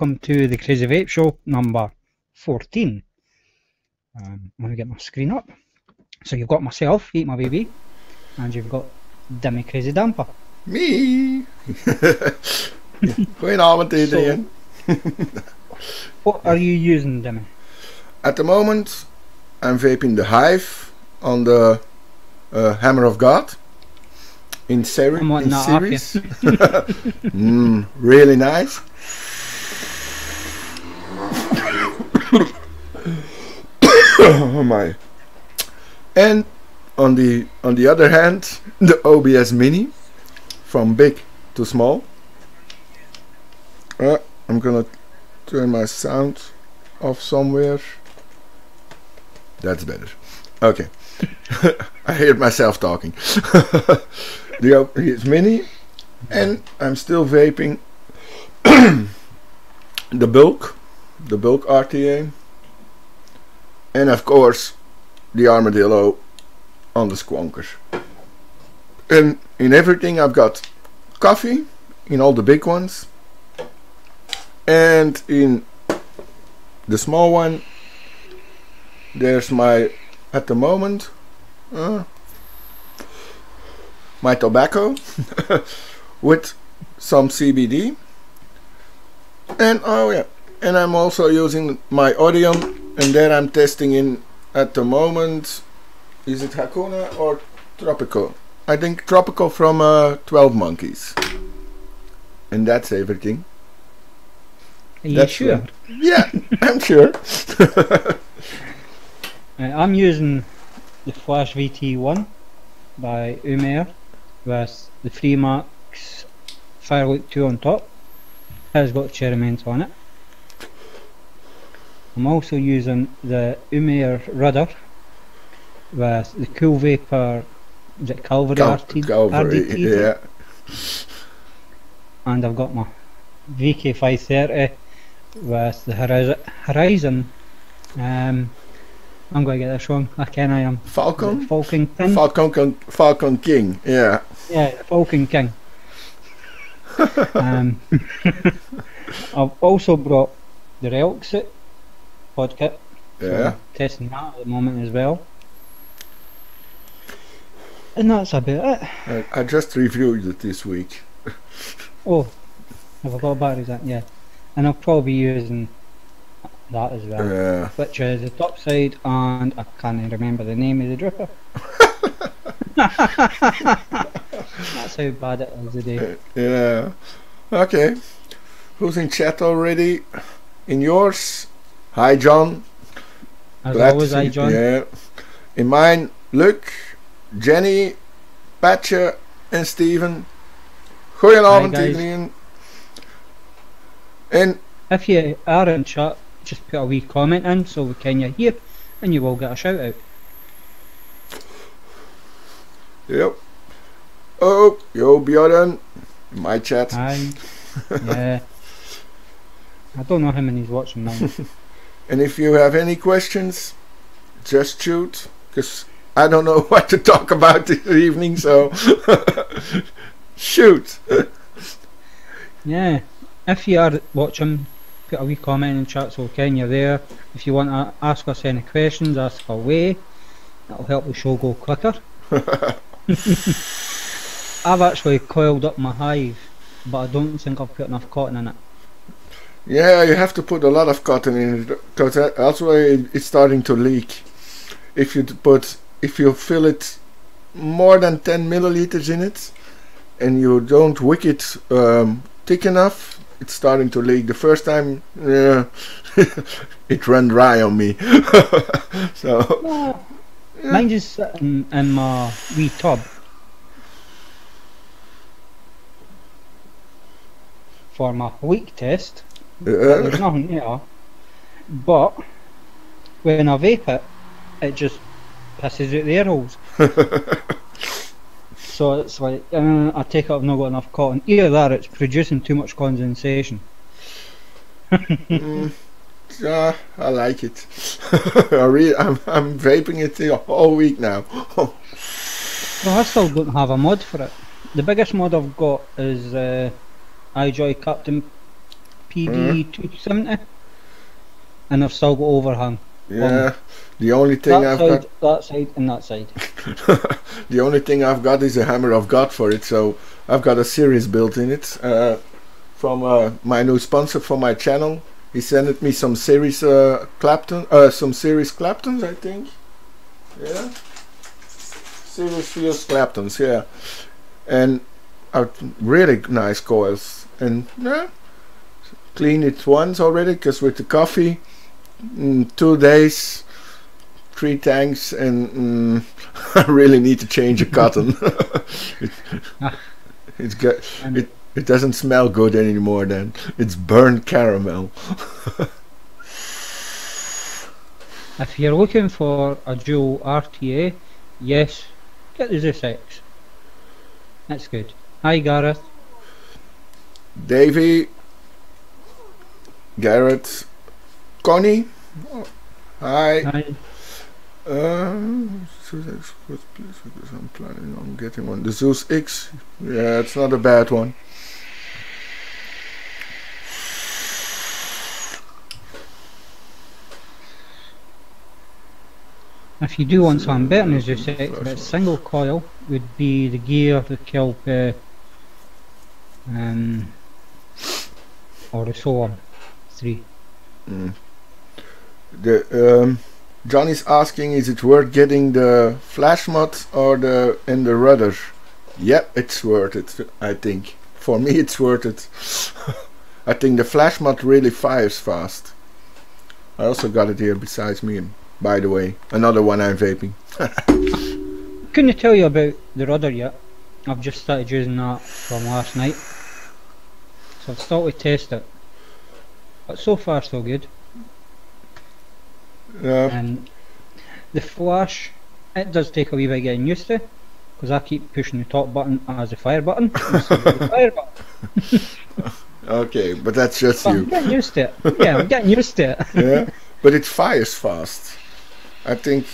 welcome to the Crazy Vape Show number 14. Um, let me get my screen up. So you've got myself, Eat My Baby, and you've got Dimi Crazy Damper. Me! Goedenavond iedereen. What are you using, Dimmy? At the moment, I'm vaping the Hive on the uh, Hammer of God in, seri- in series. mm, really nice. oh my. And on the on the other hand, the OBS Mini from big to small. Uh, I'm gonna turn my sound off somewhere. That's better. Okay. I heard myself talking. the OBS Mini, and I'm still vaping the bulk, the bulk RTA, and of course the armadillo on the squonker. And in everything I've got coffee, in all the big ones, and in the small one there's my at the moment uh, my tobacco with some CBD and oh yeah and I'm also using my Odeon and then I'm testing in at the moment is it Hakuna or Tropical I think Tropical from uh, 12 Monkeys and that's everything Are you That's sure? yeah I'm sure Uh, I'm using the Flash VT1 by Umair with the Freemax Fireluke 2 on top. Has got cherry on it. I'm also using the Umair Rudder with the Cool Vapor, is it Calvary Cal- RT, Calvary, RDT? yeah And I've got my VK530 with the Horizon. Um, I'm going to get this wrong. I can I am. Falcon Falcon King? Falcon Con- Falcon King yeah Yeah, Falcon King. um, I've also brought the Relic Suit pod kit. so yeah testing that at the moment as well. And that's about it. I, I just reviewed it this week Oh, have I got batteries in? Yeah. And I'll probably be using that as well. yeah Which is the top side and I can't even remember the name of the dripper. That's how bad it is today. Yeah. Okay. Who's in chat already? In yours? Hi, John. As Glad always, I see- John. Yeah. In mine, Luke, Jenny, Patje en Steven. Goedenavond Hi, iedereen. En If you are in chat, just put a wee comment in so we can you hear and you will get a shout out. yep. Oh, yo Bjorn. My chat. Aye. yeah. I don't know how many's watching now. And if you have any questions, just shoot. Because I don't know what to talk about this evening, so shoot. yeah. If you are watching, put a wee comment in chat so can you're there. If you want to ask us any questions, ask away. That'll help the show go quicker. I've actually coiled up my hive, but I don't think I've put enough cotton in it. Yeah, you have to put a lot of cotton in it because why it's starting to leak. If you put, if you fill it more than 10 milliliters in it, and you don't wick it um, thick enough, it's starting to leak. The first time, yeah, it ran dry on me. so No. Mine just sitting in my wee tub. For my leak test. There's uh, nothing there. But when I vape it, it just pisses out the air holes. so it's like, uh, I take it I've not got enough cotton. Either that, it's producing too much condensation. mm, yeah, I like it. I re- I'm, I'm vaping it the whole week now. Well, I still don't have a mod for it. The biggest mod I've got is uh, iJoy Captain PD two seventy, and I've still got overhang. Yeah. The only thing I've side, got, that side, and that side. the only thing I've got is a hammer of God for it. So I've got a series built in it uh, from uh, my new sponsor for my channel. He sent me some series uh, Clapton, uh, some series Claptons, I think. Yeah, series Fuse Claptons. Yeah, and uh, really nice coils. And yeah, clean it once already, because with the coffee, in two days, three tanks, and mm, I really need to change a cotton. it, it's good. It it doesn't smell good anymore. Then it's burnt caramel. if you're looking for a dual RTA, yes, get the Zeus X. That's good. Hi Gareth. Davy, Garrett, Connie. Hi. Hi. Um, Zeus X was please because I'm planning on getting one. The Zeus X, yeah, it's not a bad one. If you do want some better than Zeus X, but single coil would be the gear, of the kelp, uh, um, or the Solar 3. Mm. The um, Johnny's asking, is it worth getting the flash mod or the and the rudder? Yep, it's worth it. I think for me it's worth it. I think the flash mod really fires fast. I also got it here besides me. And by the way, another one I'm vaping. Couldn't tell you about the rudder yet. I've just started using that from last night. So I've started to test it. But so far so good. Yeah, And the flash, it does take a wee bit getting used to. Because I keep pushing the top button as the fire button. the fire button. okay, but that's just But I'm you. getting used to it. Yeah, I'm getting used to it. yeah, but it fires fast. I think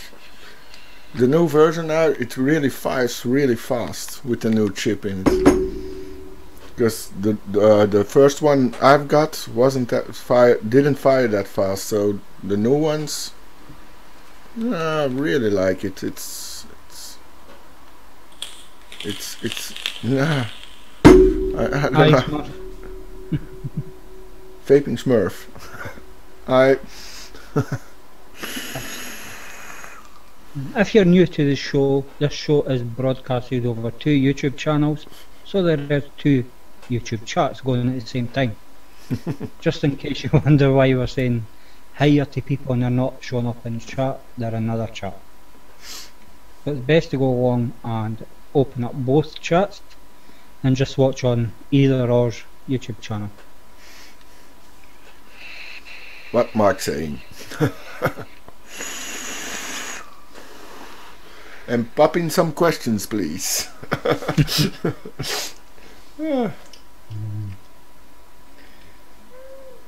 the new version now it really fires really fast with the new chip in it. Because the the, uh, the first one I've got wasn't that fire didn't fire that fast. So the new ones, uh, I really like it. It's it's it's it's nah. I, I don't Hi, know. Smurf. Vaping Smurf. I If you're new to the show, this show is broadcasted over two YouTube channels, so there are two YouTube chats going at the same time. Just in case you wonder why we're saying higher to people and they're not showing up in the chat, they're another chat. So it's best to go along and open up both chats and just watch on either or YouTube channel. what Mark saying. and pop in some questions, please. Yeah.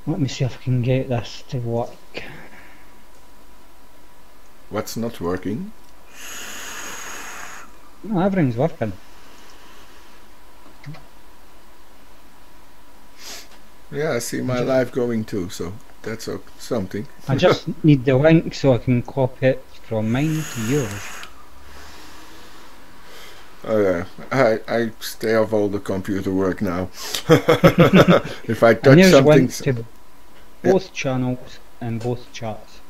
Let me see if I can get this to work. What's not working? No, everything's working. Yeah, I see my live going too, so that's something. I just need the link so I can copy it from mine to yours. Oh yeah, I I stay off all the computer work now. if I touch something, both channels and both chats.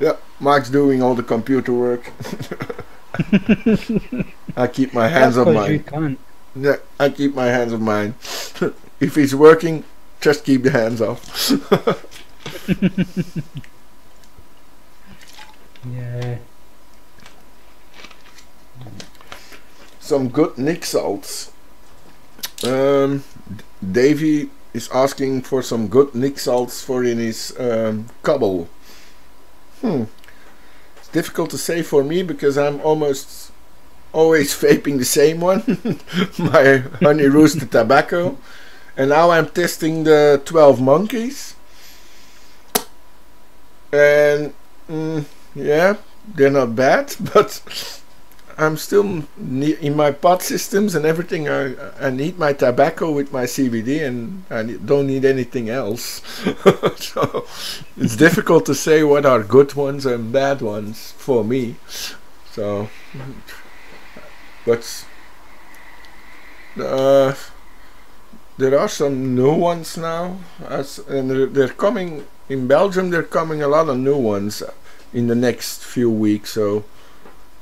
yeah, Mark's doing all the computer work. I keep my hands on mine. can't. Yeah, I keep my hands on mine. if he's working, just keep the hands off. Yeah. Some good nic salts. Um, D- Davey is asking for some good nic salts for in his um, cobble. Hmm. It's difficult to say for me because I'm almost always vaping the same one, my honey roasted tobacco, and now I'm testing the 12 monkeys. And mm, yeah, they're not bad, but I'm still in my pot systems and everything. I I need my tobacco with my CBD, and I don't need anything else. so it's difficult to say what are good ones and bad ones for me. So, but uh, there are some new ones now, as and they're, they're coming in Belgium. They're coming a lot of new ones in the next few weeks. So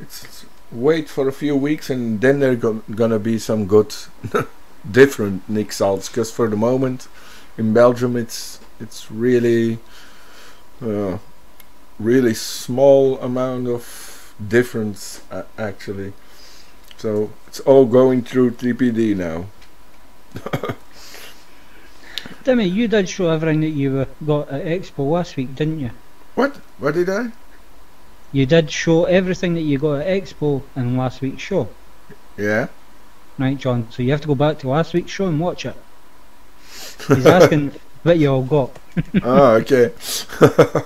it's wait for a few weeks and then there go- gonna be some good different nic salts because for the moment in Belgium it's it's really uh, really small amount of difference uh, actually. So it's all going through TPD now. Timmy, you did show everything that you uh, got at Expo last week, didn't you? what? What did I You did show everything that you got at Expo in last week's show, yeah right, John? So you have to go back to last week's show and watch it. He's asking what you all got. oh okay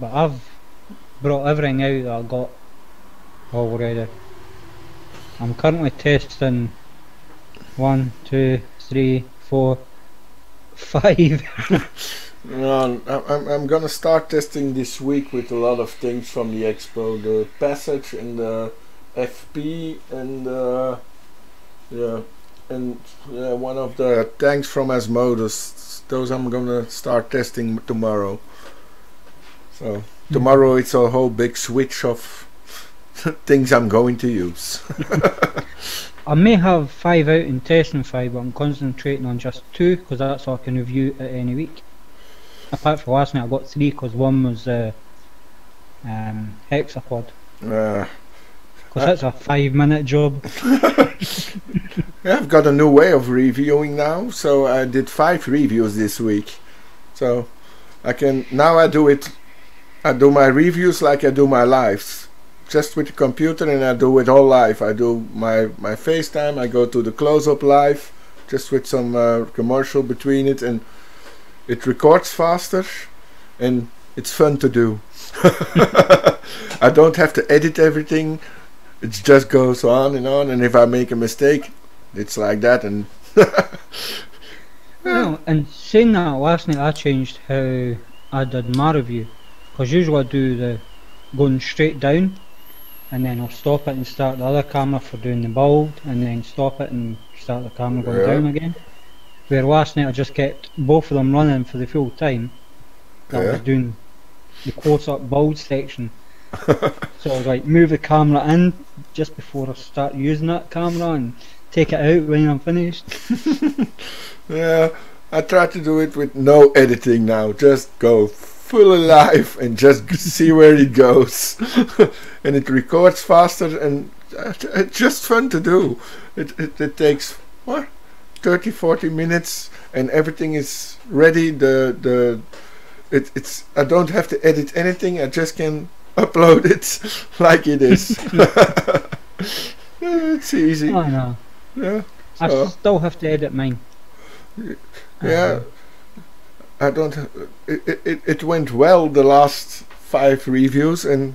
But I've brought everything out that I got already. I'm currently testing one, two, three, four, five. No, I'm, I'm, gonna start testing this week with a lot of things from the expo, the passage and the FP and uh, yeah, and yeah, one of the tanks from Asmodus. Those I'm gonna start testing tomorrow. So tomorrow it's a whole big switch of things I'm going to use. I may have five out in testing five, but I'm concentrating on just two because that's all I can review at any week. Apart from last night, I got three because one was uh, um, Hexapod. Uh, Because that's a five minute job. I've got a new way of reviewing now. So I did five reviews this week. So I can now I do it. I do my reviews like I do my lives, just with the computer, and I do it all live. I do my my FaceTime. I go to the close-up live, just with some uh, commercial between it, and it records faster, and it's fun to do. I don't have to edit everything. It just goes on and on, and if I make a mistake, it's like that and No, and saying that, last night I changed how I did my review. Because usually I do the going straight down, and then I'll stop it and start the other camera for doing the build, and then stop it and start the camera going Yeah. down again. Where last night I just kept both of them running for the full time. I Yeah. was doing the close up build section. so I was like, move the camera in just before I start using that camera and take it out when I'm finished. yeah I try to do it with no editing now just go full alive and just see where it goes and it records faster and it's just fun to do it, it, it takes what 30 40 minutes and everything is ready the the it, it's I don't have to edit anything I just can upload it like it is it's easy I know. yeah I still have to edit mine. Yeah, I don't. It, it- it went well the last five reviews, and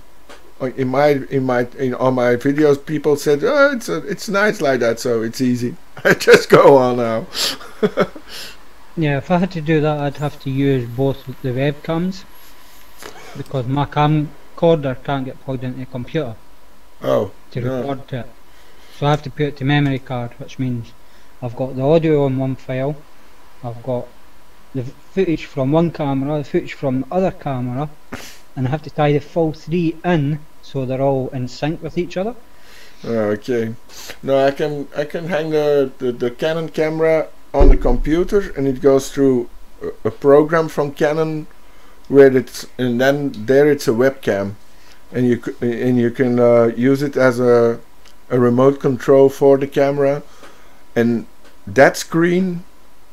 Uh, in my in my in all my videos, people said, "Oh, it's a, it's nice like that, so it's easy." I just go on now. Yeah, if I had to do that, I'd have to use both the webcams because my camcorder can't get plugged into the computer Oh, to record to it. So I have to put it to memory card, which means I've got the audio on one file, I've got the footage from one camera, the footage from the other camera, and I have to tie the full three in so they're all in sync with each other. oh, okay. No, I can I can hang the, the the Canon camera on the computer, and it goes through a, a program from Canon, where it's and then there it's a webcam, and you and you can uh, use it as a a remote control for the camera, and that screen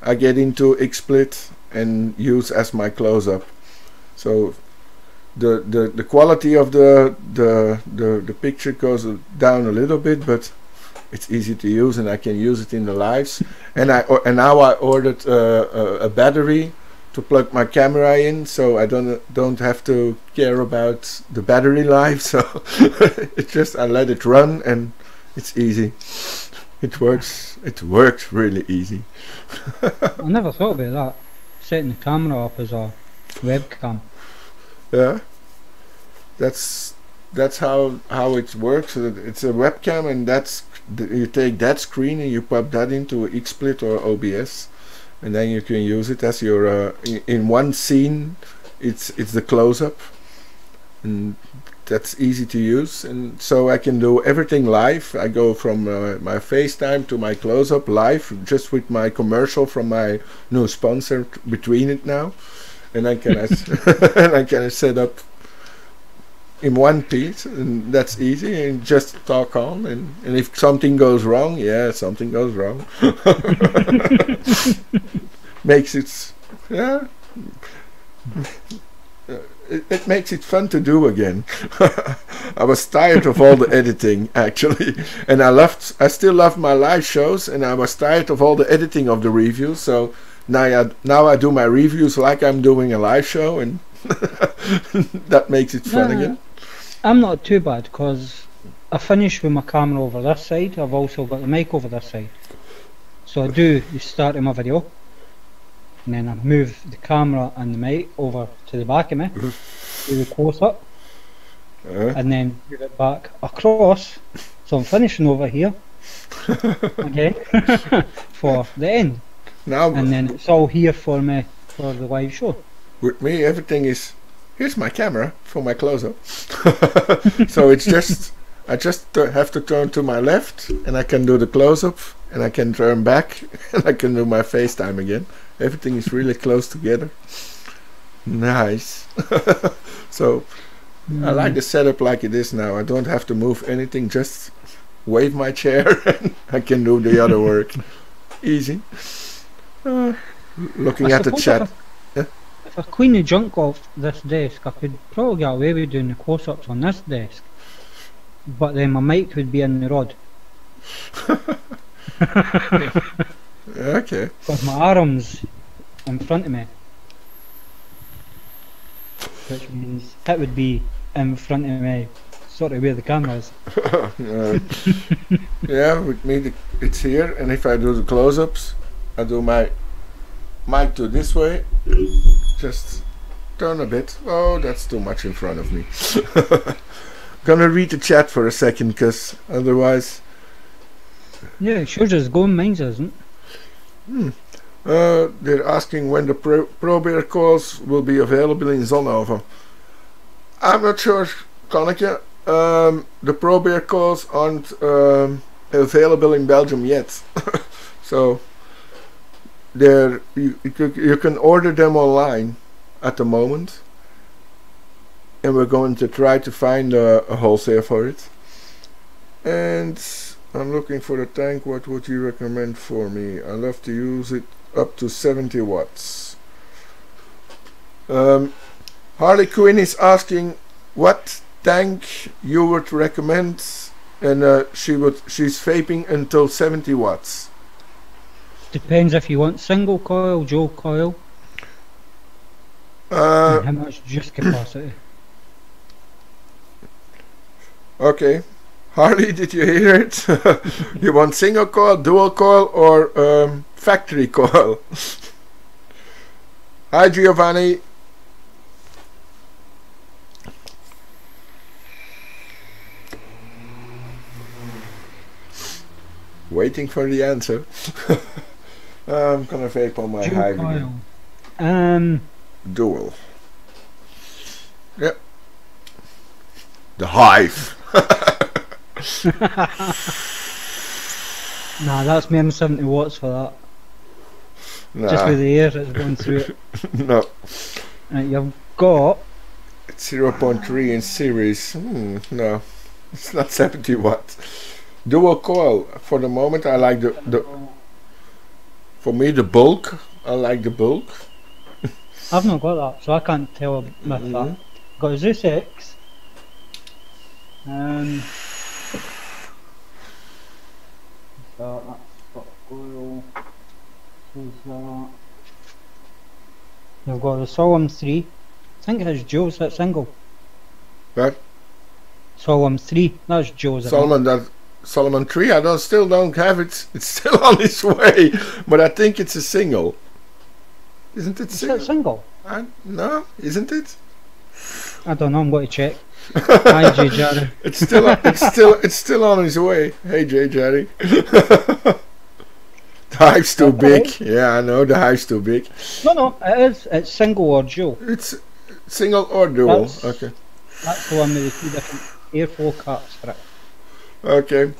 I get into XSplit and use as my close-up. So the, the the quality of the the the, the picture goes down a little bit, but it's easy to use and I can use it in the lives. and I or, and now I ordered uh, a, a battery to plug my camera in, so I don't don't have to care about the battery life. So it's just I let it run and it's easy. It works. It works really easy. I never thought about that. Setting the camera up as a webcam. Yeah, that's that's how how it works. Uh, It's a webcam, and that's you take that screen and you pop that into XSplit or OBS, and then you can use it as your uh, in, one scene. It's it's the close up, and that's easy to use. And so I can do everything live. I go from uh, my FaceTime to my close up live, just with my commercial from my new sponsor between it now, and I can and I can set up in one piece and that's easy and just talk on and, and if something goes wrong yeah something goes wrong. Makes it yeah. Uh, it, it makes it fun to do again. I was tired of all the editing actually. And i loved i still love my live shows and i was tired of all the editing of the reviews so now I, now I do my reviews like i'm doing a live show and that makes it fun Yeah. again I'm not too bad because I finish with my camera over this side. I've also got the mic over this side. So I do the start of my video, and then I move the camera and the mic over to the back of me, do the close up, Uh, and then move it back across. So I'm finishing over here again for the end, now and then it's all here for me for the live show. with me everything is here's my camera for my close-up. So it's just i just have to turn to my left and i can do the close-up and i can turn back and i can do my facetime again. Everything is really close together. Nice. So i mm. like the setup like it is now. I don't have to move anything. Just wave my chair and i can do the other work. Easy Uh, looking I at the chat If I, if I clean the junk off this desk, I could probably get away with doing the close-ups on this desk. But then my mic would be in the rod. okay Because my arm's in front of me. Which means it would be in front of me, sort of where the camera is. Uh, yeah, with me the, it's here, and if I do the close-ups, I do my mic to this way. Just turn a bit. Oh, that's too much in front of me. Gonna read the chat for a second, because otherwise, Yeah, sure, just go mine's isn't. uh, they're asking when the Pro, probear calls will be available in Zonhoven. I'm not sure, Conneke. Um, the Pro Bear calls aren't um, available in Belgium yet, so they're you, you, you can order them online at the moment, and we're going to try to find a, a wholesale for it. And I'm looking for the tank. What would you recommend for me? I love to use it up to 70 watts. Um, Harley Quinn is asking what tank you would recommend, and uh, she would she's vaping until 70 watts. Depends if you want single coil, dual coil, Uh, how much juice capacity. okay, Harley, did you hear it? you want single coil, dual coil, or um, factory coil? Hi, Giovanni. Waiting for the answer. I'm gonna vape on my Dual hive coil. again. Um, Dual. Yep. The hive. nah, that's more than 70 watts for that. Just with the air that's going through it. no. Right, you've got It's 0.3 in series. Hmm, no, it's not 70 watts. Dual coil. For the moment, I like the, the for me the bulk. I like the bulk. I've not got that, so I can't tell with Mhm. that. Got a Zeus X. Um, so that's got oil. Who's that? You've got the Solemn 3. I think it's Joe's that single. What? Solemn 3. That's Joe's. Solomon that Solomon Tree. I don't still don't have it. It's still on its way, but I think it's a single. Isn't it single? single? I, no, isn't it? I don't know. I'm going to check. Hi, J. Jerry. It's still it's still it's still on its way. Hey J Jerry. the hype's too big. Yeah, I know the hype's too big. No, no, it is. It's single or dual. It's single or dual. That's- Okay. That's the one with the two different airflow caps for it. Okay.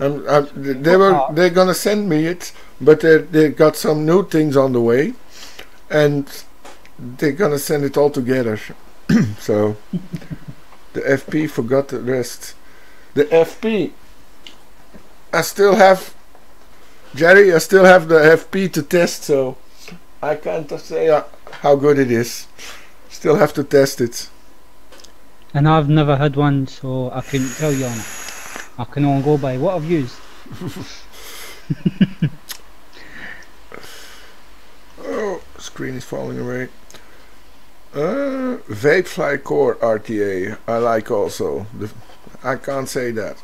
Um, th- they were Uh, they're gonna send me it, but they they got some new things on the way, and they're gonna send it all together. so the FP forgot the rest. The FP. I still have Jerry. I still have the FP to test, so I can't say uh, how good it is. Still have to test it. And I've never had one, so I couldn't tell you on it. I can only go by what I've used. Oh, screen is falling away. Uh, Vapefly Core RTA. I like also. The, I can't say that.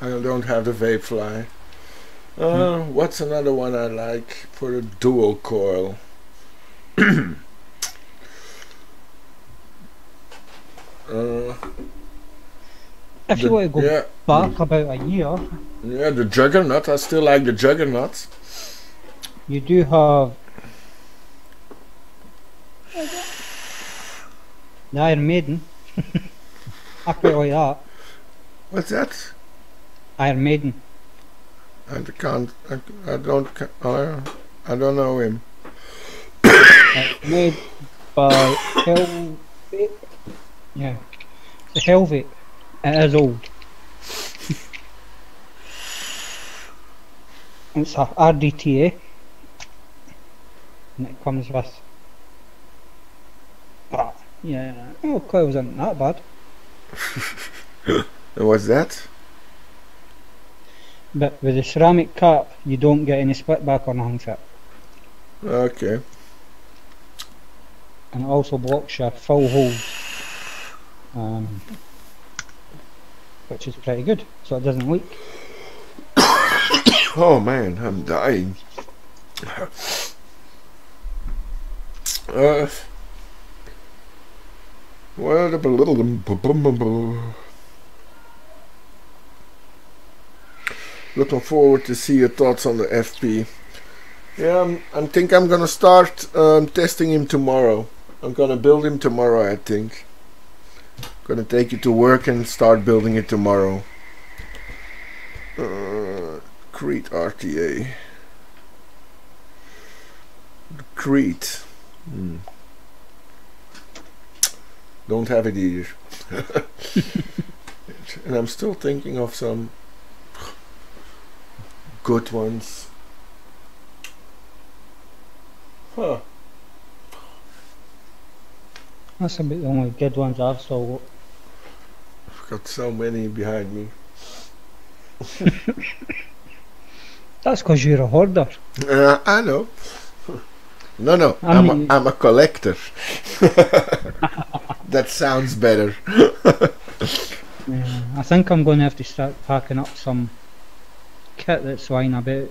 I don't have the Vapefly. Uh, what's another one I like for a dual coil? uh, If you want to go yeah, back about a year, yeah, the Juggernaut. I still like the Juggernaut. you do have the Iron Maiden. I quite like that. What's that? Iron Maiden. I can't. I, I don't. I, I don't know him. Made by Helvet. Yeah. the Helvet. It is old. it's a RDTA. And it comes with. Ah, yeah. Oh, coils aren't that bad. What's that? But with the ceramic cap, you don't get any split back or nothing for it. Okay. And it also blocks your full holes. Um, which is pretty good, so it doesn't leak. Oh man, I'm dying. Uh, well, the looking forward to see your thoughts on the FP. Yeah, I'm, I think I'm gonna start um, testing him tomorrow. I'm gonna build him tomorrow. I think. Gonna take it to work and start building it tomorrow. Uh, Crete RTA. Crete. Hmm. Don't have it either. and I'm still thinking of some good ones. Huh. That's about the only good ones I've still got. Got so many behind me. That's because you're a hoarder. Uh, I know. No, no, I I'm, mean- a, I'm a collector. that sounds better. Yeah, I think I'm going to have to start packing up some kit that's lying about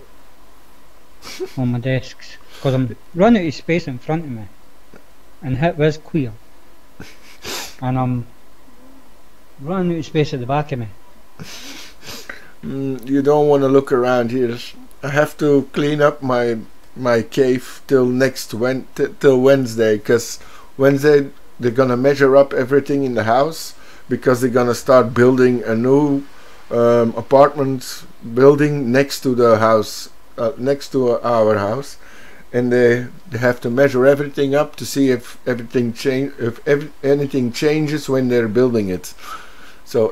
on my desks because I'm running out of space in front of me and hit was queer and I'm running out of space at the back of me. Mm, you don't want to look around here. I have to clean up my my cave till next Wen- till Wednesday, because Wednesday they're gonna measure up everything in the house because they're gonna start building a new um, apartment building next to the house, uh, next to our house, and they they have to measure everything up to see if everything change if ev- anything changes when they're building it. So.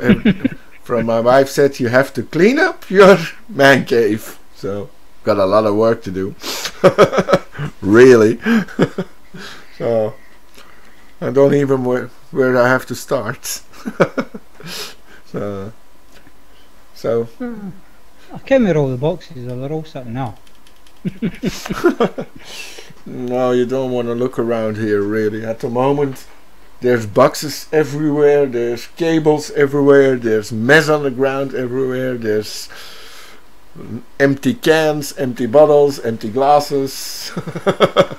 from my wife said you have to clean up your man cave. So got a lot of work to do. really. so I don't even where where I have to start. so so I came with all the boxes, they're all sitting now. no, you don't want to look around here really. At the moment, there's boxes everywhere, there's cables everywhere, there's mess on the ground everywhere, there's empty cans, empty bottles, empty glasses. uh,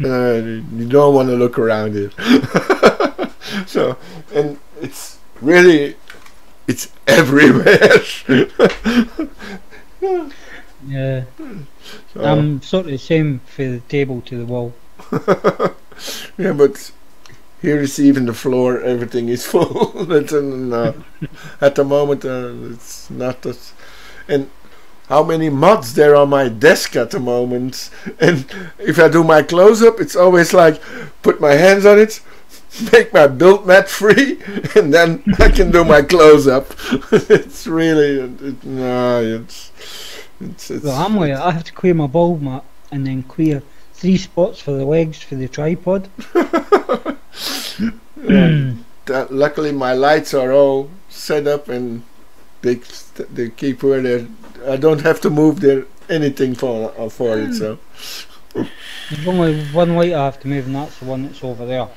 you don't want to look around it. so, and it's really, it's everywhere. Yeah. So- I'm sort of the same for the table to the wall. yeah, but here is even the floor. Everything is full. Uh, at the moment, uh, it's not that. And how many mods there on my desk at the moment? And if I do my close up, it's always like put my hands on it, make my build mat free, and then I can do my close up. it's really it, no, it's it's, it's Well, I'm like, I have to clear my ball mat and then clear three spots for the legs for the tripod. Yeah. that, luckily my lights are all set up and they they keep where they I don't have to move their anything for uh, for it so There's only one light I have to move, and that's the one that's over there.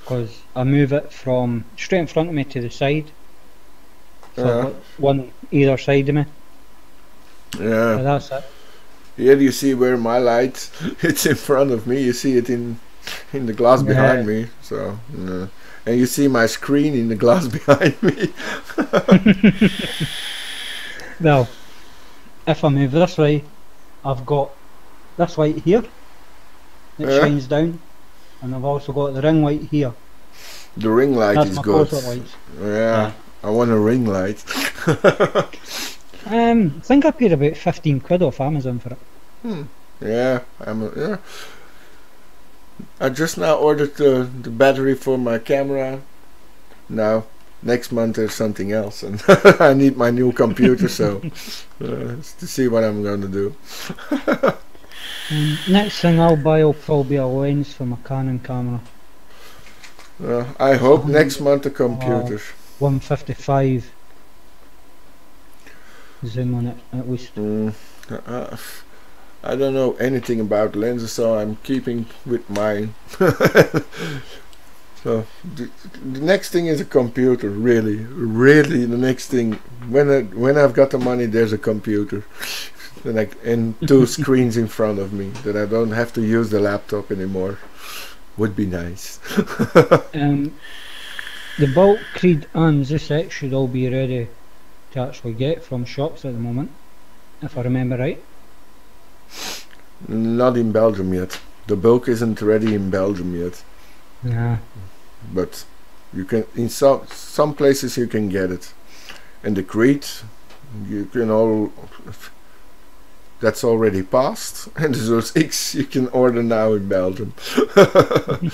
Because I move it from straight in front of me to the side. So I've one either side of me. Yeah that's it. here you see where my light it's in front of me you see it in in the glass behind Yeah. me so yeah. and you see my screen in the glass behind me Well, if I move this way, I've got this light here that Yeah. shines down, and I've also got the ring light here. the ring light That's is good yeah I want a ring light Um, I think I paid about 15 quid off Amazon for it. Yeah, I'm a, yeah. I just now ordered the the battery for my camera. Now next month there's something else, and I need my new computer so uh, to see what I'm going to do. Um, next thing I'll buy will probably a lens for my Canon camera. Uh, I hope next month a computer. 155 zoom on it at least. Mm, uh, I don't know anything about lenses, so I'm keeping with mine. so the, the next thing is a computer. Really, really, the next thing when I, when I've got the money, there's a computer, and, I, and two screens in front of me that I don't have to use the laptop anymore. Would be nice. Um, the Bolt, Creed and Zeus X should all be ready to actually get from shops at the moment, if I remember right. Not in Belgium yet. The bulk isn't ready in Belgium yet. Nah. but you can in some some places you can get it and the crete you can all that's already passed and the Zeus X you can order now in Belgium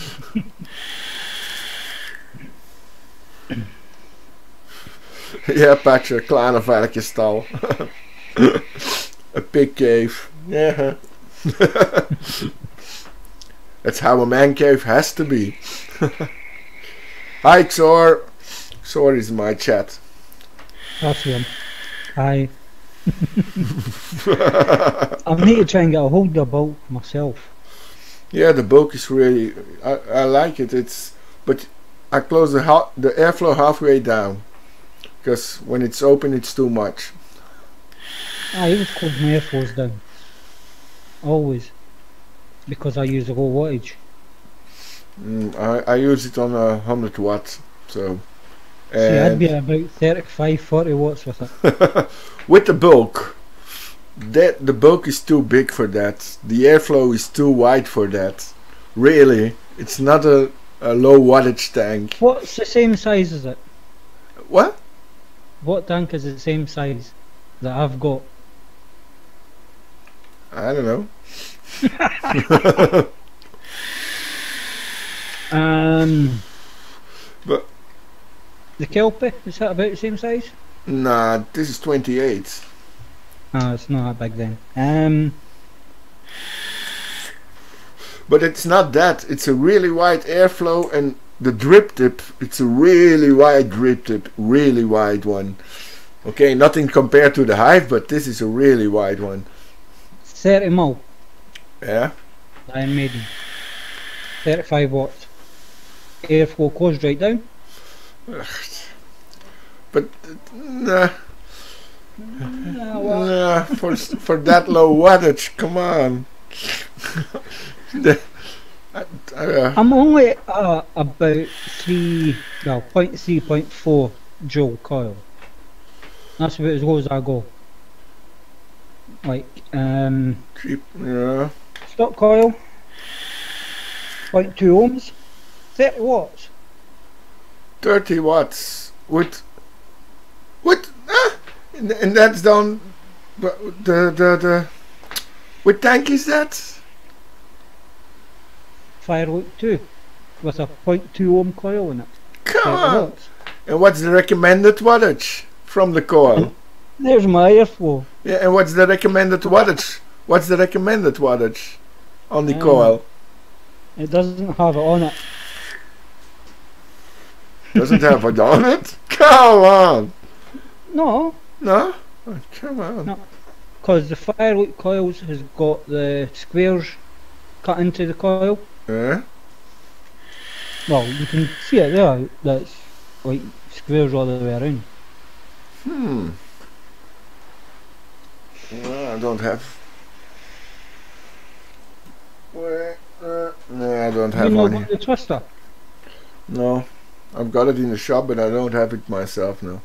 ja Patje, kleine varkenstal a pig cave yeah that's how a man cave has to be Hi Xor. Xor is my chat. That's him. Hi. I need to try and get a hold of the Bolt myself. Yeah, the book is really. I, I like it. It's but I close the ha- the airflow halfway down because when it's open, it's too much. Ah, I always close my airflows down. Always. Because I use a low wattage. Mm, I, I use it on a hundred watts, so. See, I'd be about 35, 40 watts with it. with the bulk, that the bulk is too big for that. The airflow is too wide for that. Really, it's not a, a low wattage tank. What's the same size as it? What? What tank is the same size that I've got? I don't know. Um, But- the Kelpie is that about the same size? Nah, this is 28. Oh, it's not that big then. Um, But it's not that. It's a really wide airflow and the drip tip, it's a really wide drip tip. Really wide one. Okay, nothing compared to the Hive, but this is a really wide one. 30 mil, Yeah. Iron Maiden. 35 watts. Airflow closed right down. But uh, nah, Nah, well, nah, for for that low wattage, come on. I, I, uh, I'm only uh, about 3, well, 0.3, 0.4 joule coil. That's about as low as I go. Like, um, cheap, yeah. Stock coil, 0.2 ohms, 30 watts. 30 watts with with ah, and, and that's down but the the the what tank is that? Fire Firework 2 with a 0.2 ohm coil in it. come on. and what's the recommended wattage from the coil? There's my airflow. yeah and what's the recommended wattage? What's the recommended wattage on the Um, coil It doesn't have it on it. doesn't have it on it come on No, no Oh, come on No. because the firework coils has got the squares cut into the coil. yeah Well, you can see it there. That's like squares all the way around. hmm no, I don't have Wait, no, I don't you have know about the twister? No, I've got it in the shop, but I don't have it myself now.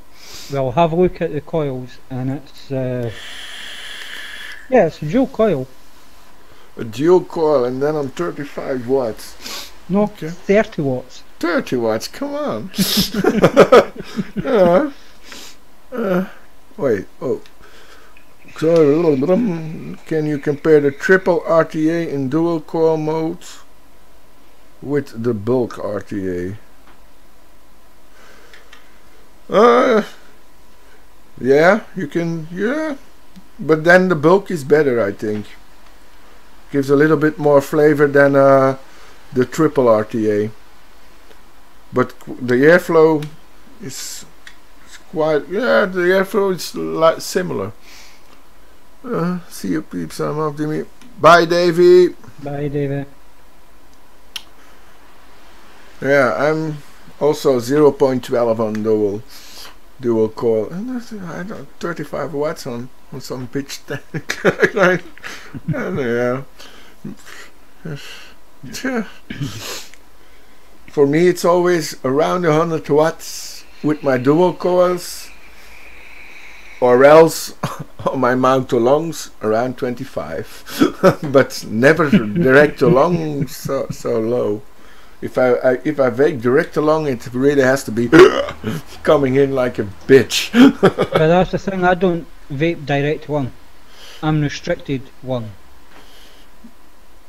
Well, have a look at the coils, and it's uh, yeah, it's a dual coil. A dual coil, and then on 35 watts. No, Okay. 30 watts. 30 watts, come on. yeah. Uh, wait, oh. So, can you compare the triple RTA in dual coil mode with the bulk RTA? Uh, yeah, you can, yeah. But then the bulk is better, I think. Gives a little bit more flavor than uh, the triple RTA. But the airflow is, is quite, yeah, the airflow is similar. Uh, see you peeps, I'm off to me. Bye, Davey. Bye, David. Yeah, I'm also 0.12 on dual dual coil. And that's, I don't 35 watts on on some pitch tank. Right. and yeah. Yeah. For me, it's always around 100 watts with my dual coils, or else my mouth to lungs around 25, but never direct to long so so low. If I, I if I vape direct along, it really has to be coming in like a bitch. but that's the thing, I don't vape direct one. I'm restricted one.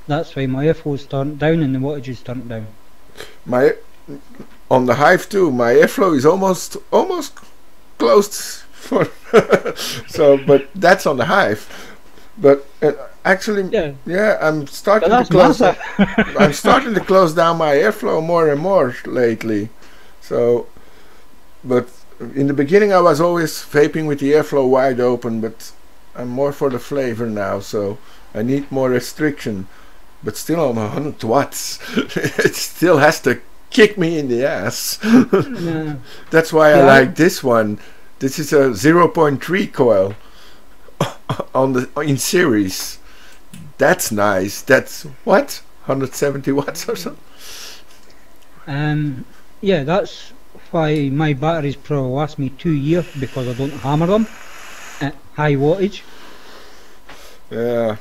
That's why my airflow's turned down and the wattage is turned down. my on the hive too, my airflow is almost almost closed so, but that's on the hive. But uh, actually, Yeah, yeah, I'm starting to close. massive. I'm starting to close down my airflow more and more lately. So, but in the beginning I was always vaping with the airflow wide open, but I'm more for the flavor now, so I need more restriction. But still on 100 watts, it still has to kick me in the ass. Yeah. That's why I like this one. This is a 0.3 coil on the in series. That's nice. That's what 170 watts or something. Um, yeah, that's why my batteries probably last me two years because I don't hammer them at high wattage. Yeah.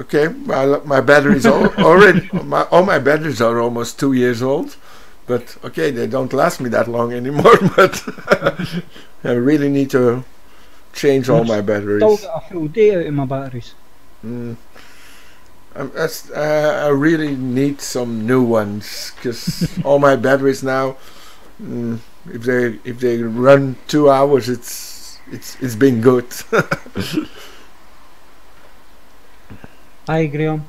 Okay. My my batteries al- already my all my batteries are almost two years old, but okay, they don't last me that long anymore. But I really need to change all my Still batteries. got a full day out of my batteries. Mm. Um, uh, I really need some new ones because all my batteries now, mm, if they if they run two hours, it's it's it's been good. Hi, Graham.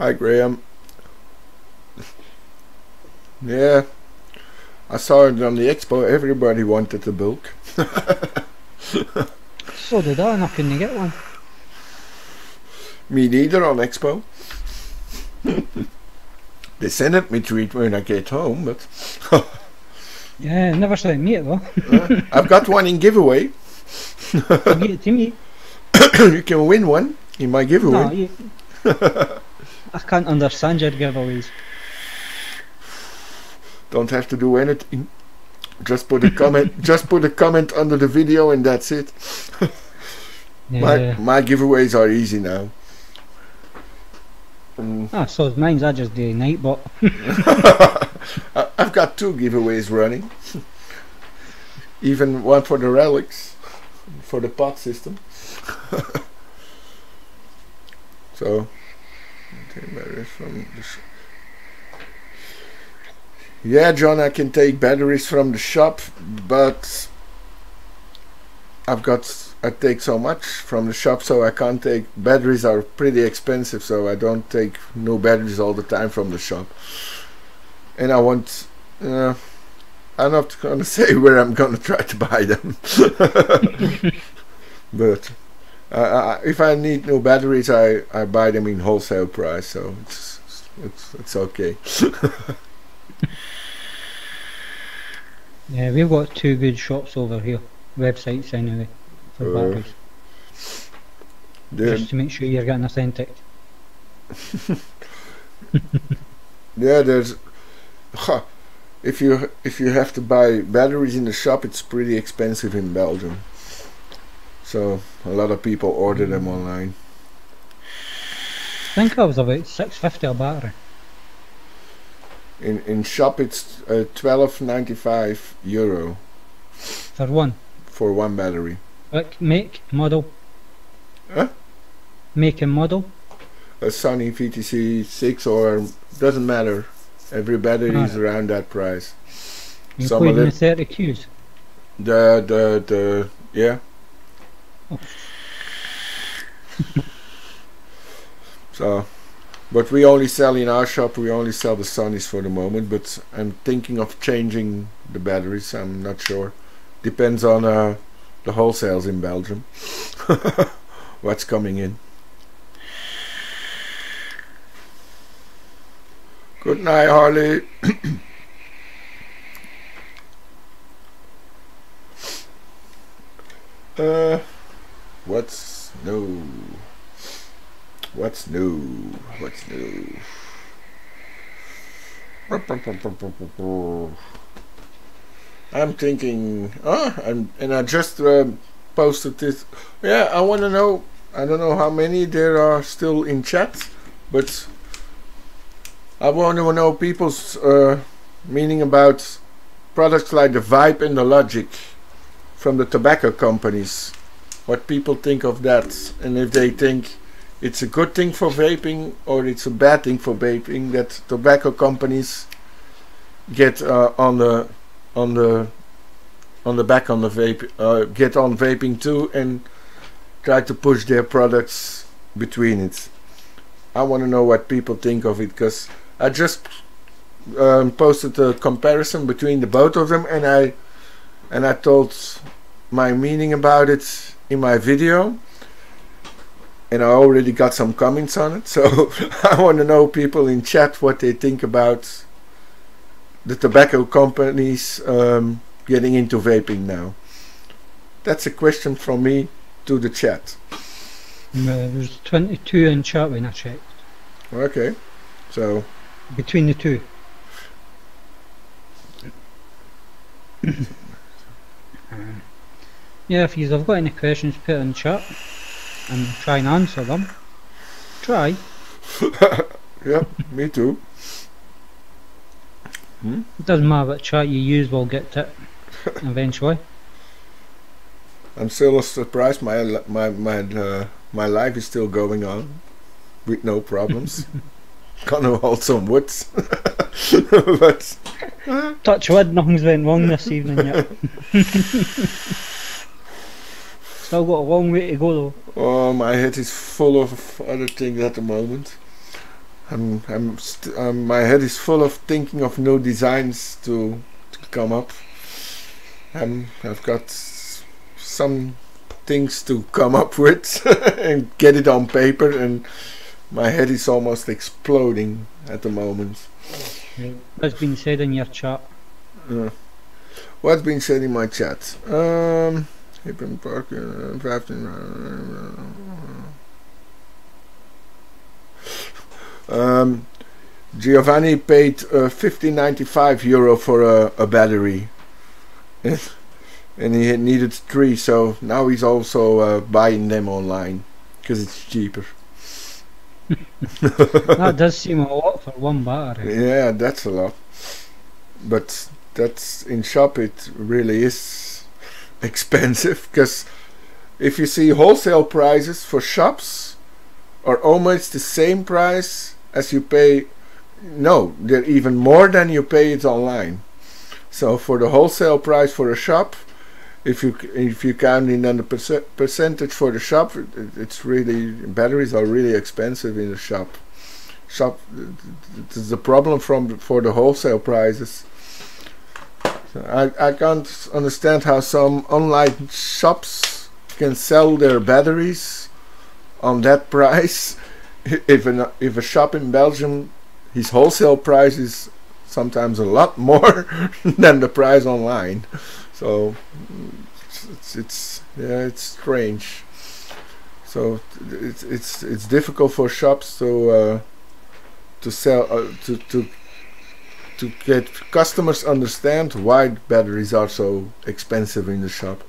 Hi, Graham. Yeah, I saw it on the expo. Everybody wanted the bulk. So did I, and I couldn't get one. Me neither on expo. they sent it me treat when I get home, but Yeah, never sent me it though. uh, I've got one in giveaway. You it to me. you can win one in my giveaway. No, you, I can't understand your giveaways. Don't have to do anything. Just put a comment. just put a comment under the video, and that's it. Yeah. My my giveaways are easy now. Mm, Ah, so mine's I just do Nightbot. I- I've got two giveaways running. Even one for the relics, for the pot system. so, okay, batteries from the sh- yeah, John, I can take batteries from the shop, but I've got I take so much from the shop, so I can't take batteries are pretty expensive, so I don't take new batteries all the time from the shop. And I want, uh, I'm not gonna say where I'm gonna try to buy them, but uh, if I need new batteries, I I buy them in wholesale price, so it's it's it's okay. Yeah, we've got two good shops over here. Websites anyway. For Uh, batteries. The- Just to make sure you're getting authentic. Yeah, there's. Huh, if you if you have to buy batteries in the shop, it's pretty expensive in Belgium. So a lot of people order them online. I think I was about six fifty a battery. In in shop, it's uh, twelve ninety five euro For one. for one battery. Like make, model. Huh? Make and model. A Sony VTC six or doesn't matter. Every battery is Ah. around that price. Some Including of the it- 30 Qs. The the the yeah. So, but we only sell in our shop. We only sell the Sonys for the moment. But I'm thinking of changing the batteries. I'm not sure. Depends on uh, the wholesales in Belgium. What's coming in? Good night, Harley. Uh, what's new? What's new? What's new? I'm thinking, oh, and, I just um, posted this. Yeah, I want to know. I don't know how many there are still in chat, but I want to know people's uh, meaning about products like the Vype and the Logic from the tobacco companies. What people think of that, and if they think it's a good thing for vaping or it's a bad thing for vaping that tobacco companies get uh, on the on the on the back on the vape uh, get on vaping too and try to push their products between it. I want to know what people think of it because I just um, posted a comparison between the both of them and I and I told my meaning about it in my video and I already got some comments on it so I want to know people in chat what they think about the tobacco companies um, getting into vaping now that's a question from me to the chat Uh, There's 22 in chat when I checked. okay so Between the two. Um, yeah, if you've got any questions, put in chat and try and answer them. Try. yeah me too It doesn't matter what chat you use, we'll get to it eventually. I'm still surprised my my my uh, my life is still going on with no problems. Gonna hold some woods, but Touch wood, nothing's went wrong this evening yet. Still got a long way to go though. oh, my head is full of other things at the moment. I'm I'm st- um, my head is full of thinking of new designs to to come up. Um, I've got some things to come up with and get it on paper, and my head is almost exploding at the moment. What's been said in your chat? Uh, what's been said in my chat? Um, Hippen Park, uh, 15. Um, Giovanni paid uh, 15.95 euro for a, a battery, and he needed three, so now he's also uh, buying them online because it's cheaper. that does seem a lot for one battery. Yeah, that's a lot, but that's in shop. It really is expensive because if you see wholesale prices for shops are almost the same price as you pay no they're even more than you pay it online. So for the wholesale price for a shop if you if you count in on the perce- percentage for the shop it, it's really batteries are really expensive in the shop. Shop the problem from for the wholesale prices I, I can't understand how some online shops can sell their batteries on that price. If an, if a shop in Belgium his wholesale price is sometimes a lot more than the price online. So it's, it's yeah it's strange. So it's it's it's difficult for shops to uh, to sell uh, to to to get customers understand why batteries are so expensive in the shop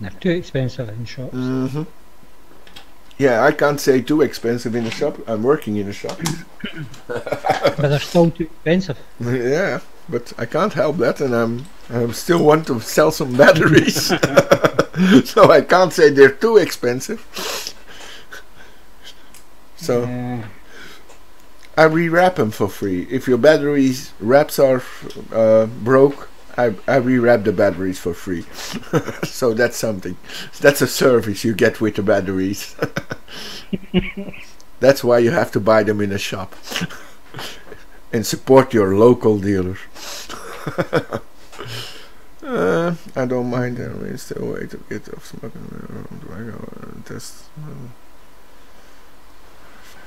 They're too expensive in shops. Mm-hmm. Yeah, I can't say too expensive in the shop. I'm working in a shop. but they're still too expensive. yeah, but I can't help that, and I'm I still want to sell some batteries. so I can't say they're too expensive. So Yeah. I rewrap them for free. If your batteries wraps are uh, broke, I, I rewrap the batteries for free. so that's something. That's a service you get with the batteries. that's why you have to buy them in a shop. and support your local dealer. uh, I don't mind anyway. Still a way to get off smoking. Test?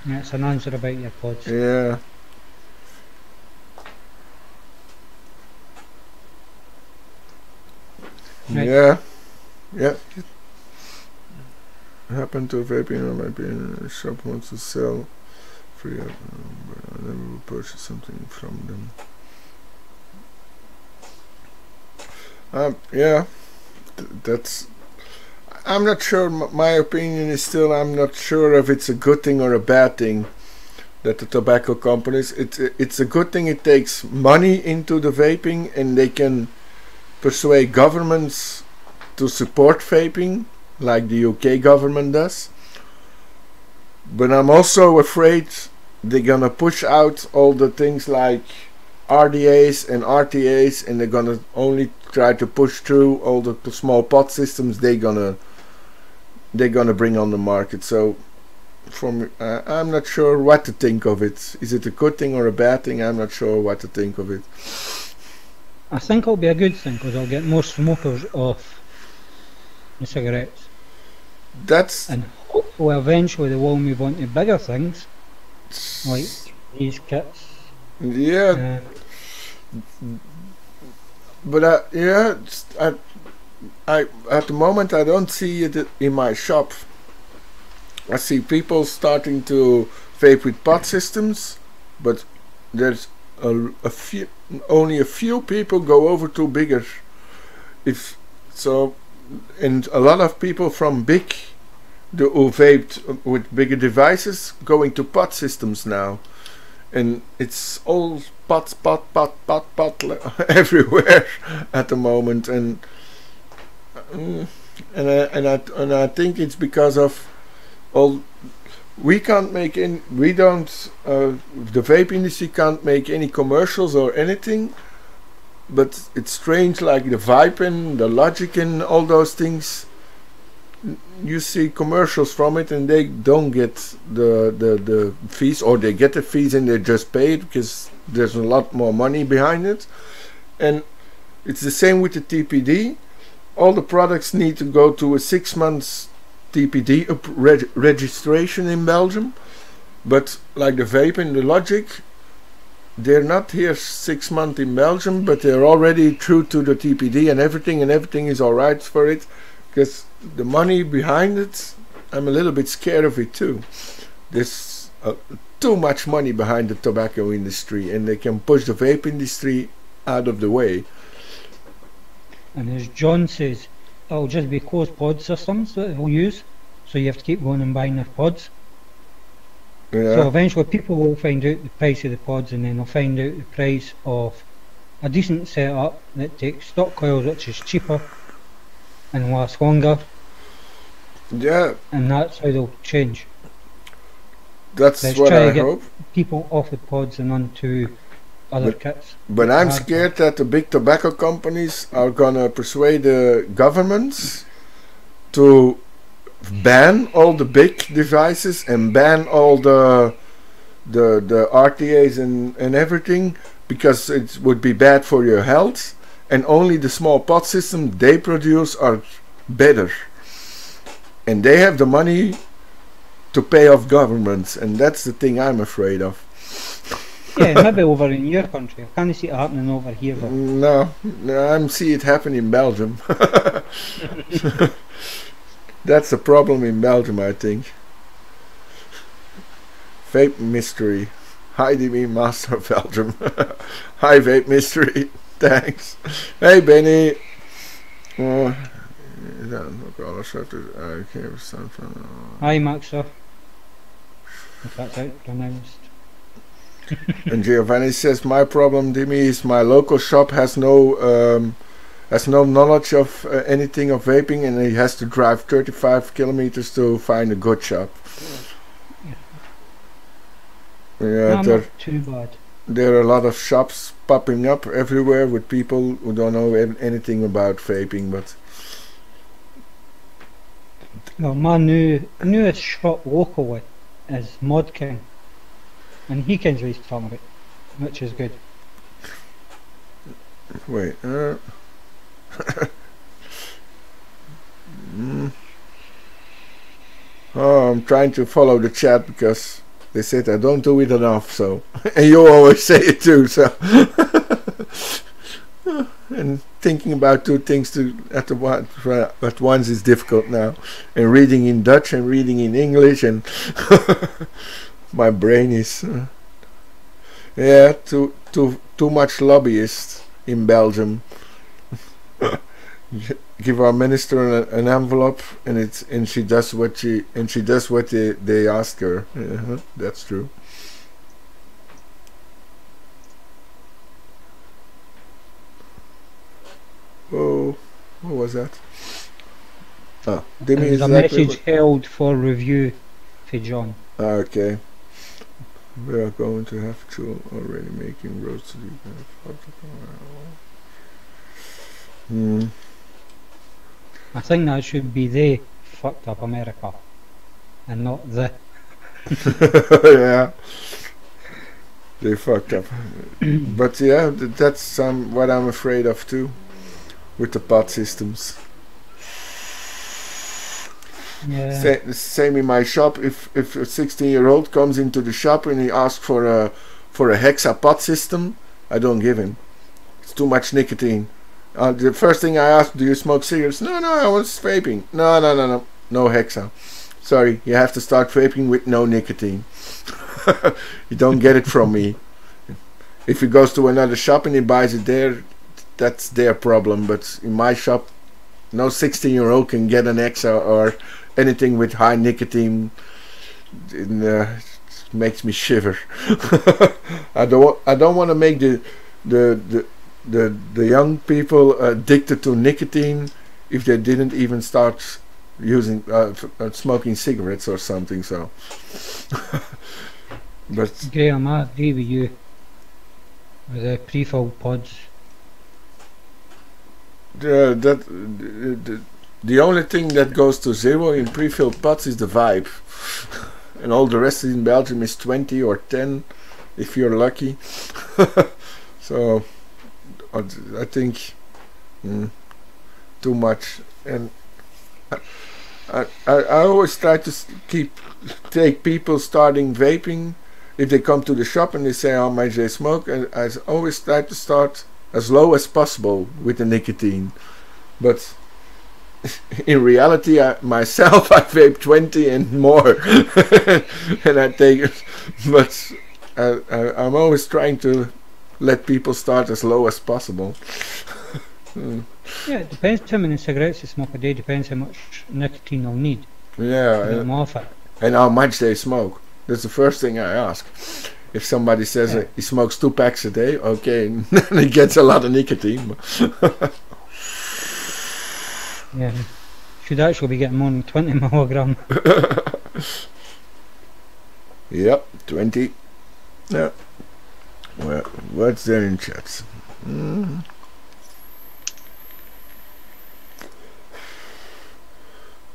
Yeah, it's an answer about your pods. Yeah. Right. Yeah. Yeah. Happened to vaping on my bin. A shop wants to sell free, uh, but I never will purchase something from them. Um, yeah, th- that's. I'm not sure. My opinion is still. I'm not sure if it's a good thing or a bad thing that the tobacco companies. It's it's a good thing. It takes money into the vaping, and they can persuade governments to support vaping, like the UK government does. But I'm also afraid they're gonna push out all the things like RDAs and RTAs, and they're gonna only try to push through all the, small pot systems they're gonna they're gonna bring on the market. So, from uh, I'm not sure what to think of it. Is it a good thing or a bad thing? I'm not sure what to think of it. I think it'll be a good thing because I'll get more smokers off the cigarettes. That's And hopefully eventually they will move on to bigger things like these kits. yeah. Um, But uh, yeah, I, I at the moment I don't see it in my shop. I see people starting to vape with pod systems, but there's a, a few, only a few people go over to bigger. If so, and a lot of people from big, the who vaped with bigger devices, going to pod systems now and it's all pot, pot, pot, pot, pot everywhere at the moment, and mm, and I, and I and I think it's because of all we can't make any we don't uh, the vape industry can't make any commercials or anything, but it's strange like the Vipin, the Logic, and all those things. You see commercials from it, and they don't get the, the, the fees, or they get the fees and they just pay it because there's a lot more money behind it. and it's the same with the TPD. All the products need to go to a six months TPD reg- registration in Belgium, but like the vape and the Logic, they're not here six months in Belgium, but they're already through to the TPD and everything, and everything is all right for it, because the money behind it, I'm a little bit scared of it too. There's uh, too much money behind the tobacco industry, and they can push the vape industry out of the way. And as John says, it'll just be closed pod systems that they'll use, so you have to keep going and buying the pods. Yeah. So eventually people will find out the price of the pods and then they'll find out the price of a decent setup that takes stock coils which is cheaper and lasts longer yeah, and that's how they'll change. that's Let's what try to get- hope. People off the pods and onto other But- kits. But I'm uh-huh. scared that the big tobacco companies are gonna persuade the governments to ban all the big devices and ban all the the the RTAs and, and everything because it would be bad for your health and only the small pot system they produce are better. And they have the money to pay off governments and that's the thing I'm afraid of Yeah, maybe over in your country. I can't see it happening over here though. No, no, I'm see it happen in Belgium. That's the problem in Belgium, I think. Vape mystery. Hi, me master of Belgium. Hi, vape mystery. Thanks. Hey, Benny. Oh, ja, ook alles uit de uitgever van. Hi Maxer. If that's out pronounced. And Giovanni says, "My problem, Dimi, is my local shop has no um, has no knowledge of uh, anything of vaping, and he has to drive 35 kilometers to find a good shop." Yeah, no, there, too bad. there are a lot of shops popping up everywhere with people who don't know anything about vaping, but Well, my new newest shop locally is Mod King, and he can raise talking about, which is good. wait. Uh, mm. Oh, I'm trying to follow the chat because they said I don't do it enough. So, and you always say it too. So, and thinking about two things to at the at once is difficult now. And reading in Dutch and reading in English, and my brain is uh, yeah too too too much lobbyists in Belgium. Give our minister an, an envelope, and it's and she does what she and she does what they they ask her. uh that's true. Oh, what was that? Ah, Dimi is a exactly message held for review for John. Ah, okay. We are going to have to already making roads to the Hmm. I think that should be they fucked up America, and not the. yeah. They fucked up. but yeah, th- that's um, what I'm afraid of too. With the pod systems. Yeah. Sa- same in my shop. If if a 16 year old comes into the shop and he asks for a for a hexa pod system, I don't give him. It's too much nicotine. Uh, the first thing I ask, do you smoke cigarettes? No, no, I was vaping. No, no, no, no, no hexa. Sorry, you have to start vaping with no nicotine. you don't get it from me. If he goes to another shop and he buys it there, that's their problem. But in my shop, no 16 year old can get an Hexa or anything with high nicotine. It uh, makes me shiver. I don't. I don't want to make the the the the the young people addicted to nicotine if they didn't even start using uh, f- uh, smoking cigarettes or something. So, but Graham, I agree with you. With the pre-filled pods. the, that the, the, only thing that goes to zero in pre-filled pots is the Vype, and all the rest in Belgium is 20 or 10 if you're lucky. so I I think mm, too much, and I, I I always try to keep take people starting vaping if they come to the shop and they say how much they smoke, and I always try to start as low as possible with the nicotine, but. In reality, I, myself, I vape 20 and more, and I take it, but I, I, I'm always trying to let people start as low as possible. Mm. Yeah, it depends how many cigarettes you smoke a day, depends how much nicotine they'll need Yeah, and, off it. and how much they smoke. That's the first thing I ask. If somebody says Yeah. uh, he smokes two packs a day, okay, then he gets a lot of nicotine. Yeah. Should actually be getting more than 20 milligram. Yep, 20. Yeah. Well, what's there in chats? Mm.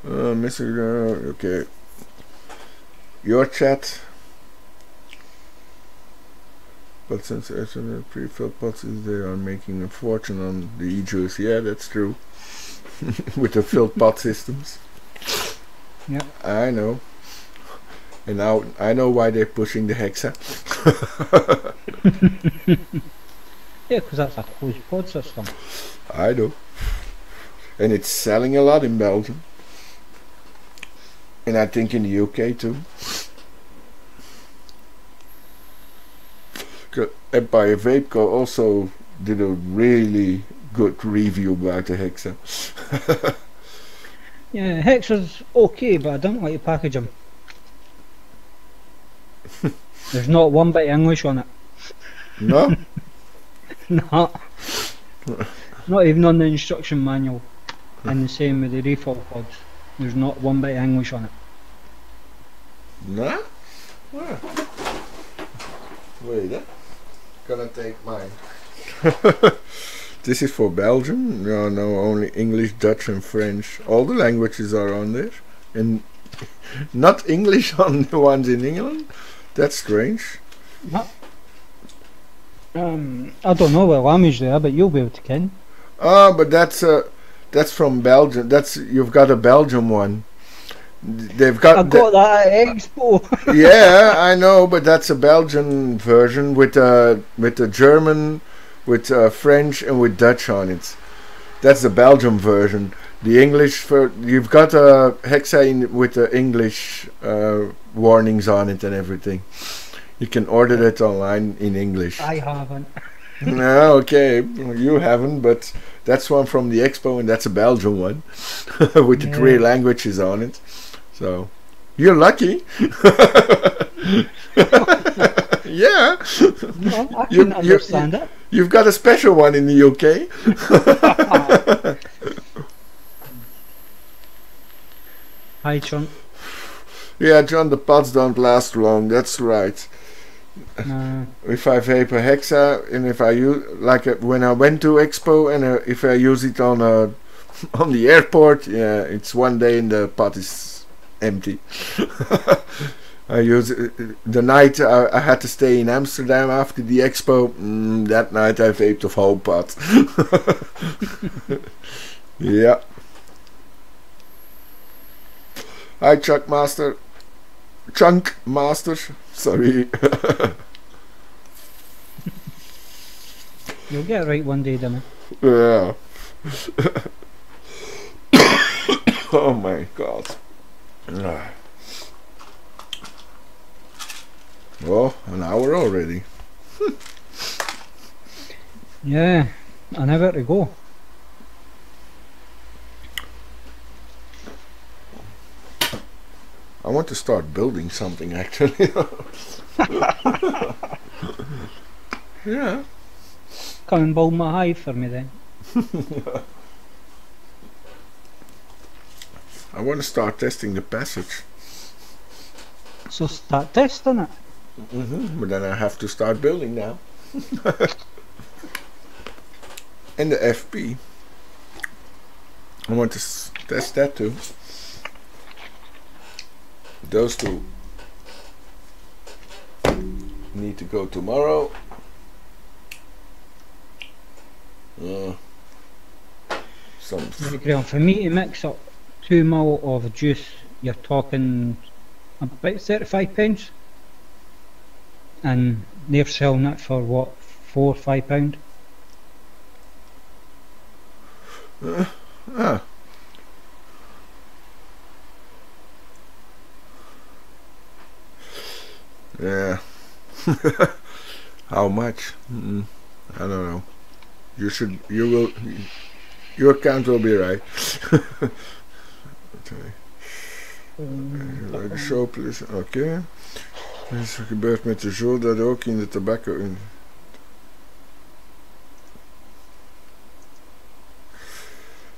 Uh, Mr. Uh, okay. Your chat. But since there's a pre-filled pots, they are making a fortune on the e-juice. Yeah, that's true. With the filled pot systems. Yeah. I know. And now I know why they're pushing the Hexa. Yeah, because that's a closed pod system. I know. And it's selling a lot in Belgium. And I think in the UK too. Empire uh, Vapeco also did a really good review about the Hexa. Yeah, Hexa's okay, but I don't like to package them. There's not one bit of English on it. no? Not. not even on the instruction manual. And the same with the refill pods. There's not one bit of English on it. No? Ah. Wait, eh? Gonna take mine. This is for Belgium. No, no, only English, Dutch, and French. All the languages are on there, and not English on the ones in England. That's strange. Um, I don't know what language they are, but you'll be able to ken. Ah, but that's uh, that's from Belgium. That's you've got a Belgium one. They've got. I the- got that at Expo. yeah, I know, but that's a Belgian version with a with the German, with uh, French, and with Dutch on it. That's the Belgium version. The English ver- you've got a hexa with the English uh, warnings on it and everything. You can order it online in English. I haven't. no, okay, you haven't, but that's one from the expo, and that's a Belgian one with the three languages on it. So you're lucky. yeah, No, I You- can you- understand it. you've got a special one in the UK. Hi, John. Yeah, John, the pots don't last long. That's right. Nah. If I vape a hexa, and if I use like uh, when I went to expo, and uh, if I use it on uh, on the airport, yeah, it's one day and the pot is empty. I use it, the night I, I had to stay in Amsterdam after the expo. Mm, that night I vaped the whole pot. yeah. Hi, Chuck Master. Chunk Master. Sorry. You'll get it right one day, Dimi. Yeah. oh my god. Ah. Well, an hour already. Yeah, I never to go. I want to start building something actually. yeah. Come and build my hive for me then. I want to start testing the passage. So start testing it. Hmm But then I have to start building now. and the FP. I want to test that too. Those two need to go tomorrow. Uh, for me to mix up two mil of juice, you're talking about thirty-five pounds, and they're selling it for what four, or five pound. ah. Yeah. How much? Mm, I don't know. You should. You will. Your count will be right. okay. De show please. Oké. Dus er gebeurt met de show dat ook in de tobacco. In.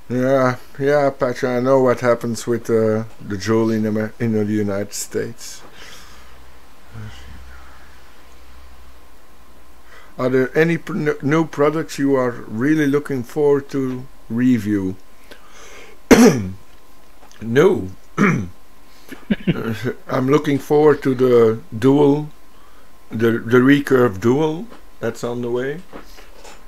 Yeah, yeah, Patrick. I know what happens with uh, the JUUL in in the United States. Are there any pr- new products you are really looking forward to review? no. I'm looking forward to the dual, the the recurve dual that's on the way,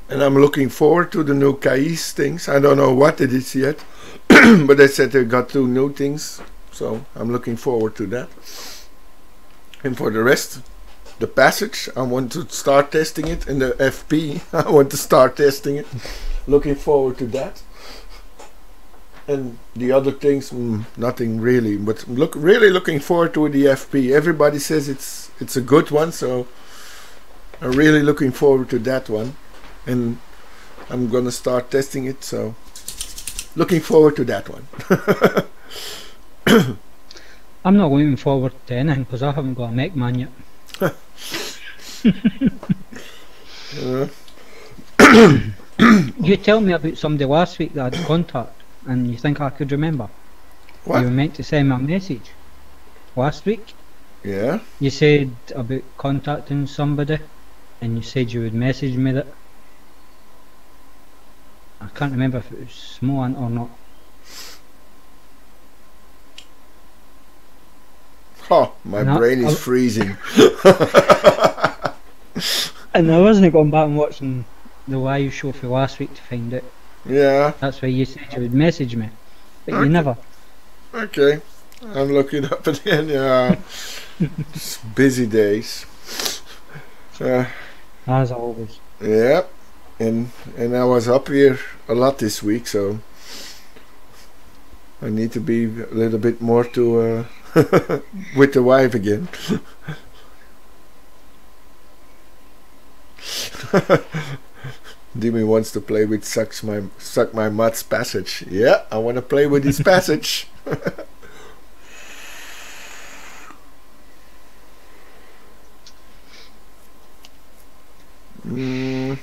and I'm looking forward to the new Kais things. I don't know what it is yet, but they said they got two new things, so I'm looking forward to that. And for the rest, the passage, I want to start testing it, and the FP, I want to start testing it. looking forward to that. And the other things, mm, nothing really. But look, really looking forward to the FP. Everybody says it's it's a good one, so I'm really looking forward to that one. And I'm gonna start testing it. So looking forward to that one. I'm not looking forward to anything because I haven't got a mech man yet. Uh, You tell me about somebody last week that I had contact, and you think I could remember? What? You were meant to send me a message last week. yeah. You said about contacting somebody, and you said you would message me that. I can't remember if it was Smoan or not. Oh, my No, brain is I'll- freezing. And I wasn't going back and watching the live show for last week to find it. Yeah. That's why you said you would message me, but Okay. you never. Okay, I'm looking up again. Yeah, busy days. Uh, As always. yeah, and and I was up here a lot this week, so I need to be a little bit more to uh, with the wife again. Dimi wants to play with sucks my suck my mud's passage. Yeah, I want to play with his passage. Mm.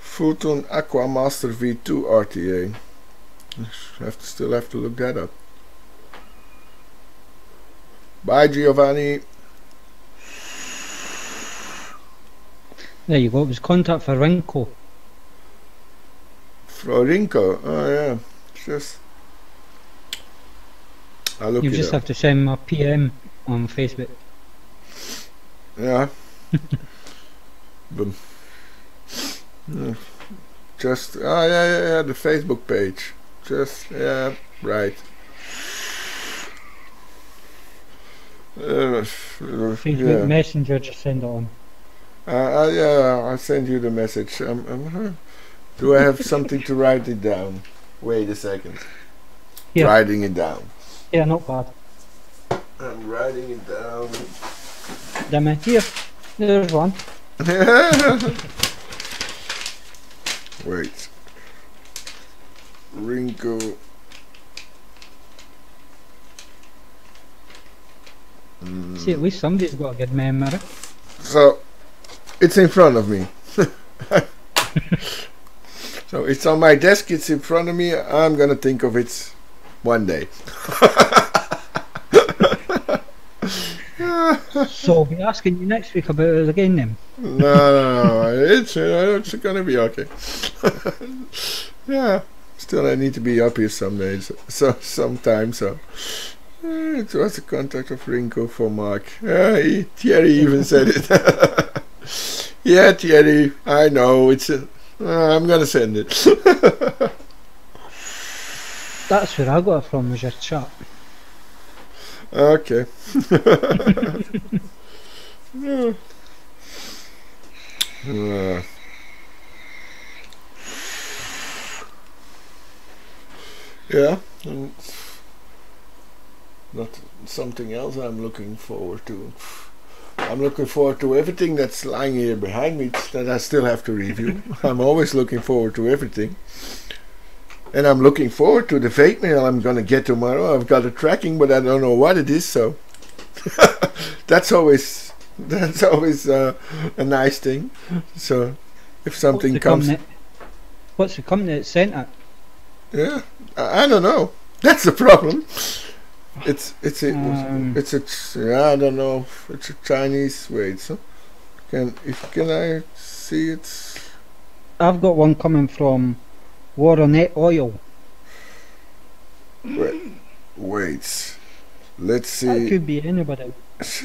Footoon Aqua Master V2 RTA. I Have to still have to look that up. Bye Giovanni. There you go. It was contact for Rinko. Florinko. Oh yeah. Just I'll look You just up. have to send my PM on Facebook. Yeah. Boom. Yeah. Just oh yeah yeah yeah the Facebook page. Just yeah right. Uh, Facebook yeah. Messenger, just send it on. Uh, uh, yeah, I'll send you the message. Um, um, do I have something to write it down? Wait a second. Yeah. Writing it down. Yeah, not bad. I'm writing it down. Damn it. Here, there's one. Wait. Rinko. Mm. See, at least somebody's got a good memory. So, it's in front of me. so it's on my desk. It's in front of me. I'm gonna think of it one day. so I'll be asking you next week about it again then. no, no, no. It's uh, it's gonna be okay. yeah. Still, I need to be up here some days. So sometimes. So it was a contact of Rinko for Mark. Uh, he, Thierry even said it. yeah, Thierry, I know. It's a, uh, I'm gonna send it. That's where I got it from, was your chat. okay. yeah. Uh, yeah. Not something else I'm looking forward to. I'm looking forward to everything that's lying here behind me that I still have to review. I'm always looking forward to everything. And I'm looking forward to the fake mail I'm gonna get tomorrow. I've got a tracking, but I don't know what it is. So that's always that's always uh, a nice thing. So if something what's comes, company, what's the company that sent it? yeah, I, I don't know. That's the problem. It's it's a Um. it's a I don't know. It's a Chinese. Wait, so can if can I see it? I've got one coming from Warrenet Oil. Wait, wait. Let's That see. could be anybody.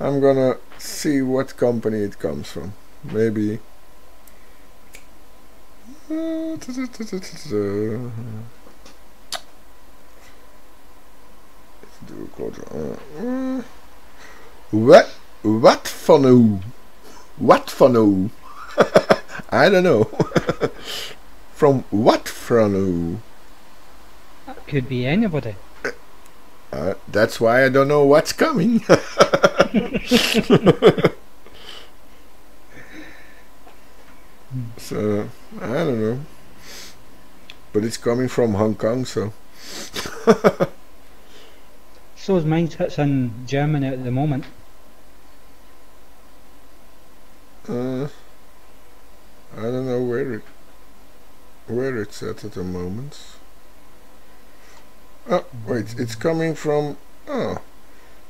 I'm gonna see what company it comes from. Maybe. Uh, Do a quarter. Uh, uh, Wat, wat van u? Wat van u? I don't know. From what from u? That could be anybody. Uh, that's why I don't know what's coming. so I don't know, but it's coming from Hong Kong, so So's mine sits in Germany at the moment. uh, I don't know where it where it's at at the moment. Oh wait, it's coming from oh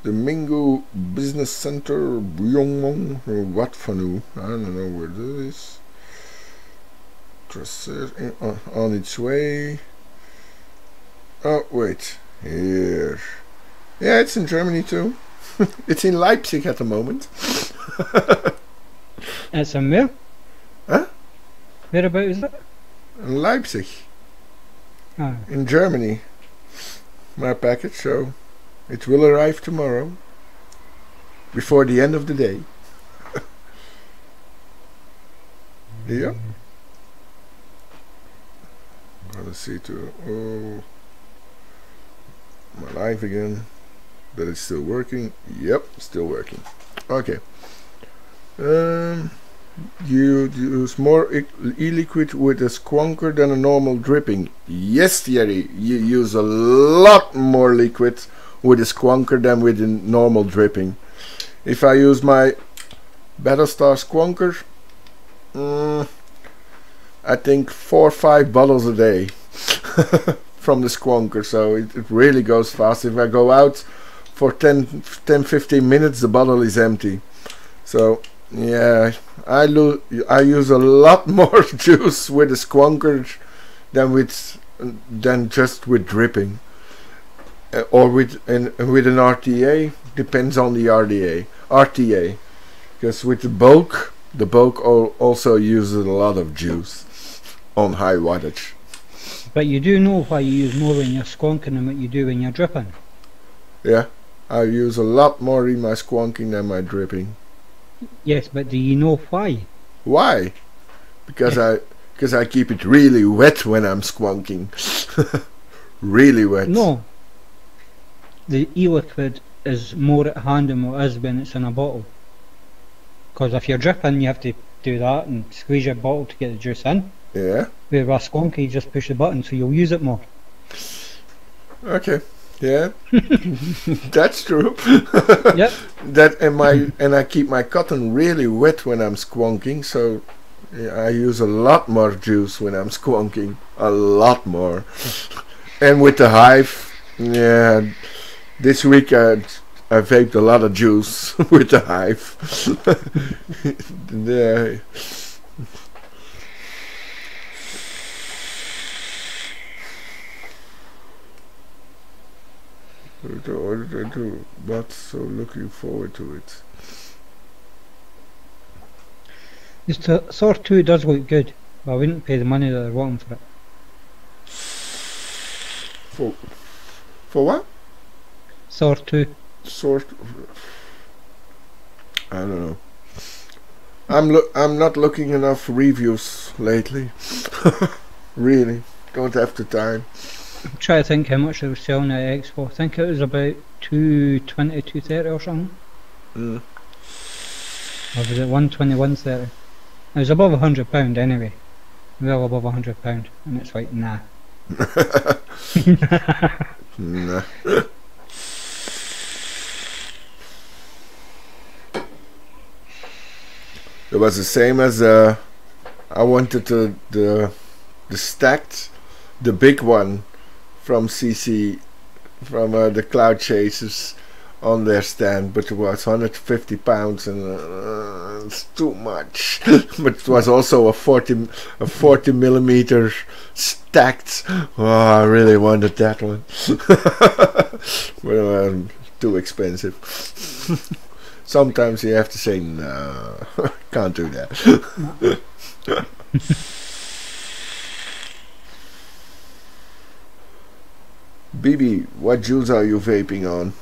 the Mingo Business Center, Byongmong or Wat Phanu. I don't know where that is. It, in- on, on its way. Oh wait, here. Yeah, it's in Germany too. it's in Leipzig at the moment. It's in where? Huh? Whereabout is it? In Leipzig, Ah, in Germany. My package, so it will arrive tomorrow. Before the end of the day. yeah. Gotta see to oh my life again. That it's still working. Yep, still working. Okay. Um you use more e- e-liquid with a squonker than a normal dripping. Yes, Thierry, you use a lot more liquid with a squonker than with a normal dripping. If I use my Battlestar squonker, mm, I think four or five bottles a day from the squonker, so it, it really goes fast. If I go out for 10, 10 15 minutes, the bottle is empty. So yeah, I lo- I use a lot more juice with a squonker than with than just with dripping, uh, or with an with an RTA. Depends on the RDA RTA, because with the bulk, the bulk al- also uses a lot of juice on high wattage. but you do know why you use more when you're squonking than what you do when you're dripping. Yeah, I use a lot more in my squonking than my dripping. Yes, but do you know why? Why? Because I because I keep it really wet when I'm squonking. really wet. No. The e-liquid is more at hand than what is when it's in a bottle. Because if you're dripping, you have to do that and squeeze your bottle to get the juice in. Yeah. Where with squonky, you just push the button, so you'll use it more. Okay. Yeah. That's true. yep. That and my and I keep my cotton really wet when I'm squonking, so I use a lot more juice when I'm squonking. A lot more. and with the hive, yeah. This week I I vaped a lot of juice with the hive. yeah. Order to but so looking forward to it. This Thor 2 does look good, but I wouldn't pay the money that they're wanting for it. For for what? Thor 2. Sort. I don't know. I'm lo- I'm not looking enough reviews lately. really, don't have the time. I'm trying to think how much they were selling at Expo. I think it was about 220, 230 or something. Mm. Or was it 120, 130? It was above a hundred pound anyway. Well above a hundred pound. And it's like, nah. Nah. It was the same as uh, I wanted the the the stacked, the big one from CC, from uh, the Cloud Chasers on their stand, but it was 150 pounds and uh, it's too much. but it was also a 40 a 40 millimeter stacked. Oh, I really wanted that one. well, um, too expensive. Sometimes you have to say no, can't do that. BB, what juice are you vaping on?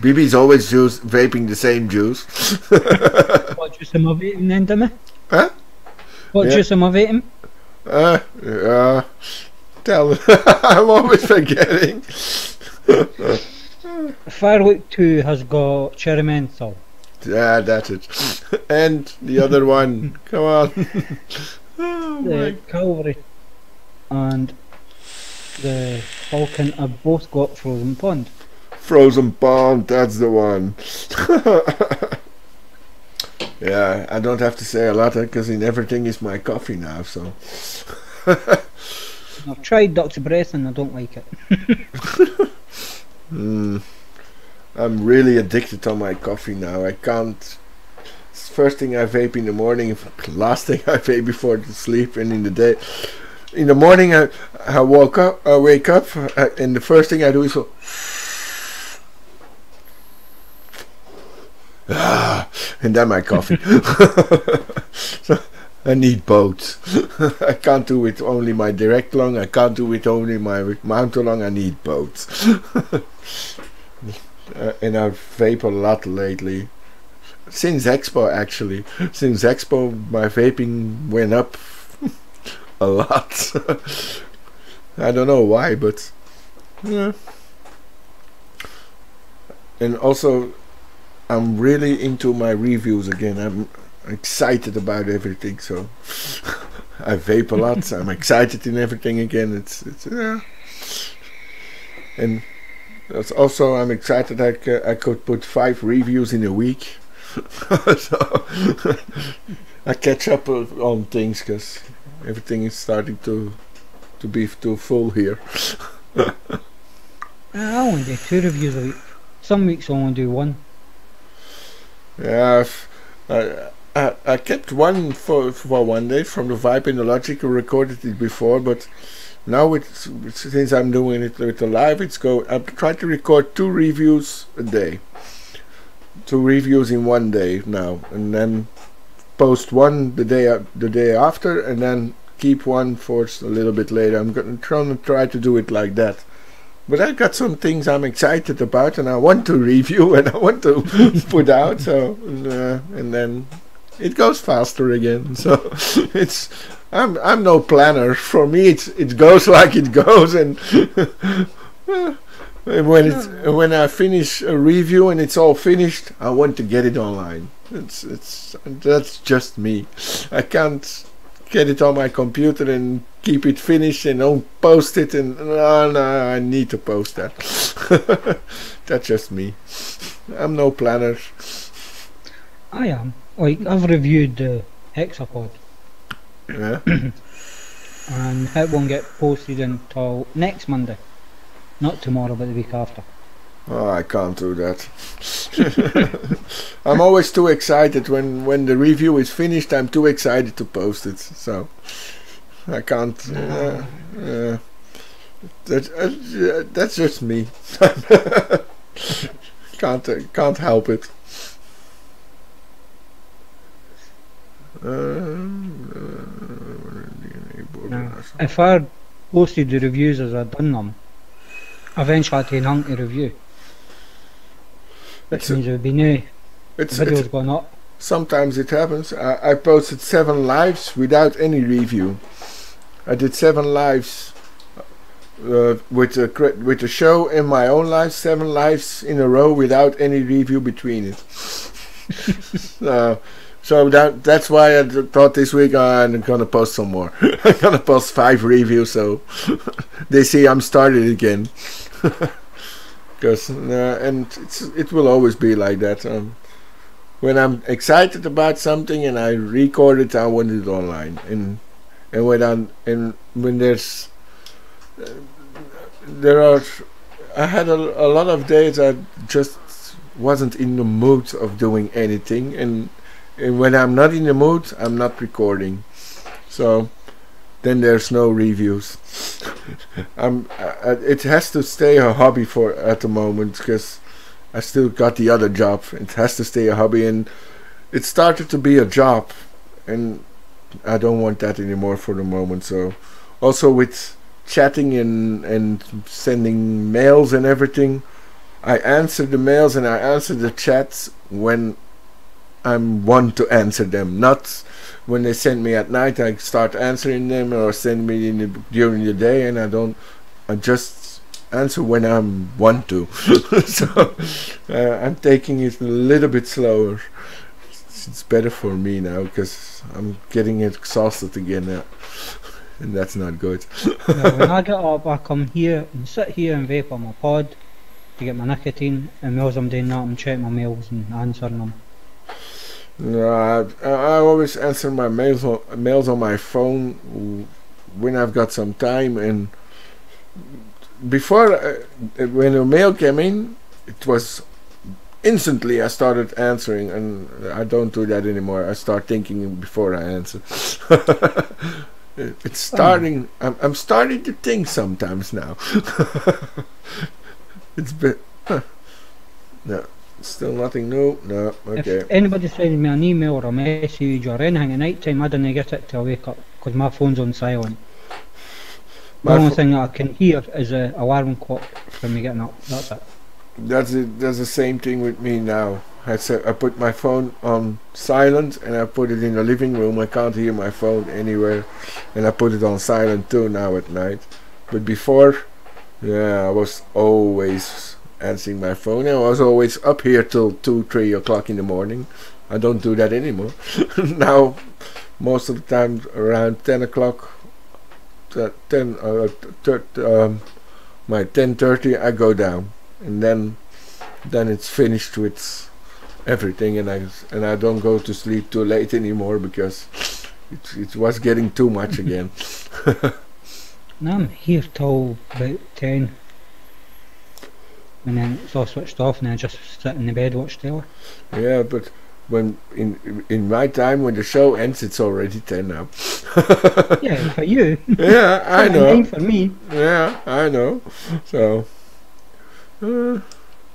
BB's always juice, vaping the same juice. what juice am I eating then, Dimi? Huh? What Yeah. juice am I eating? Uh, uh, tell I'm always forgetting. Firework 2 has got cherry menthol. Yeah, that's it. And the other one, come on. oh my The Calvary and the Falcon have both got frozen pond. Frozen Pond, that's the one. yeah, I don't have to say a lot because in everything is my coffee now, so. I've tried Dr. Breath and I don't like it. Mm. I'm really addicted to my coffee now. I can't. First thing I vape in the morning, last thing I vape before to sleep, and in the day. In the morning, I, I woke up, I wake up, uh, and the first thing I do is go. Ah, and then my coffee. so I need both. I can't do it only my direct lung. I can't do it only my mouth lung. I need both. uh, and I vape a lot lately. Since Expo, actually. Since Expo, my vaping went up a lot. I don't know why, but yeah. And also, I'm really into my reviews again. I'm excited about everything, so I vape a lot. I'm excited in everything again. It's it's yeah. And that's also I'm excited I, I could put five reviews in a week. so I catch up on things because everything is starting to to be too full here. I only do two reviews a week. Some weeks I only do one. Yeah, I, I I kept one for for one day from the Vibe and the Logic. I recorded it before, but now it's since I'm doing it with the live, it's go. I try to record two reviews a day, two reviews in one day now, and then post one the day a- the day after, and then keep one for a little bit later. I'm gonna trying to try to do it like that. But I've got some things I'm excited about, and I want to review and I want to put out. So, uh, and then it goes faster again. So, it's I'm I'm no planner. For me, it's it goes like it goes, and and when it's when I finish a review and it's all finished, I want to get it online. It's it's that's just me. I can't get it on my computer and keep it finished and don't post it and no no I need to post that. that's just me. I'm no planner. I am. Like, I've reviewed the Hexapod Yeah. and it won't get posted until next Monday. Not tomorrow, but the week after. Oh, I can't do that. I'm always too excited when when the review is finished. I'm too excited to post it, so I can't. Uh, uh, That's uh, that's just me. can't uh, can't help it. No. If I posted the reviews as I'd done them, eventually I'd hang to review. Which It's a- means would be no It's, it's going up. sometimes it happens. I, I posted seven lives without any review. I did seven lives uh, with a with the show in my own life, seven lives in a row without any review between it. uh, so that that's why I thought this week I'm gonna post some more. I'm gonna post five reviews so they see I'm started again. Because uh, and it will always be like that. Um, when I'm excited about something and I record it, I want it online. And and when I'm, and when there's uh, there are I had a, a lot of days I just wasn't in the mood of doing anything and and when I'm not in the mood I'm not recording so then there's no reviews. I'm it has to stay a hobby for at the moment because I still got the other job. It has to stay a hobby and it started to be a job and I don't want that anymore for the moment. So also with chatting and and sending mails and everything I answer the mails and I answer the chats when I'm one to answer them not when they send me at night I start answering them or send me the, during the day and I don't I just answer when I want to so uh, I'm taking it a little bit slower it's, it's better for me now because I'm getting exhausted again now and that's not good when I get up, I come here and sit here and vape on my pod to get my nicotine. And whilst I'm doing that, I'm checking my mails and answering them. No, I, I always answer my mails on, mails on my phone when I've got some time. And before, uh, when a mail came in, it was instantly I started answering, and I don't do that anymore. I start thinking before I answer. It's starting. I'm, I'm starting to think sometimes now. it's been. Huh. No, still nothing new. No, okay. If anybody sends me an email or a message or anything at night time, I don't get it till I wake up because my phone's on silent. The only thing I can hear is a alarm clock from me getting up. That's it. That's it. That's the same thing with me now. I said I put my phone on silent and I put it in the living room. I can't hear my phone anywhere, and I put it on silent too now at night. But before, yeah, I was always answering my phone. I was always up here till two, three o'clock in the morning. I don't do that anymore. now, most of the time around ten o'clock, t- ten, uh, um, my ten thirty, I go down and then then it's finished with everything and I and I don't go to sleep too late anymore because it, it was getting too much again. Now I'm here till about 10. And then it's all switched off and I just sit in the bed watch telly. yeah, but when in in my time when the show ends it's already 10 now. Yeah, for you. yeah, I know. for me. Ja, I know. So. eh,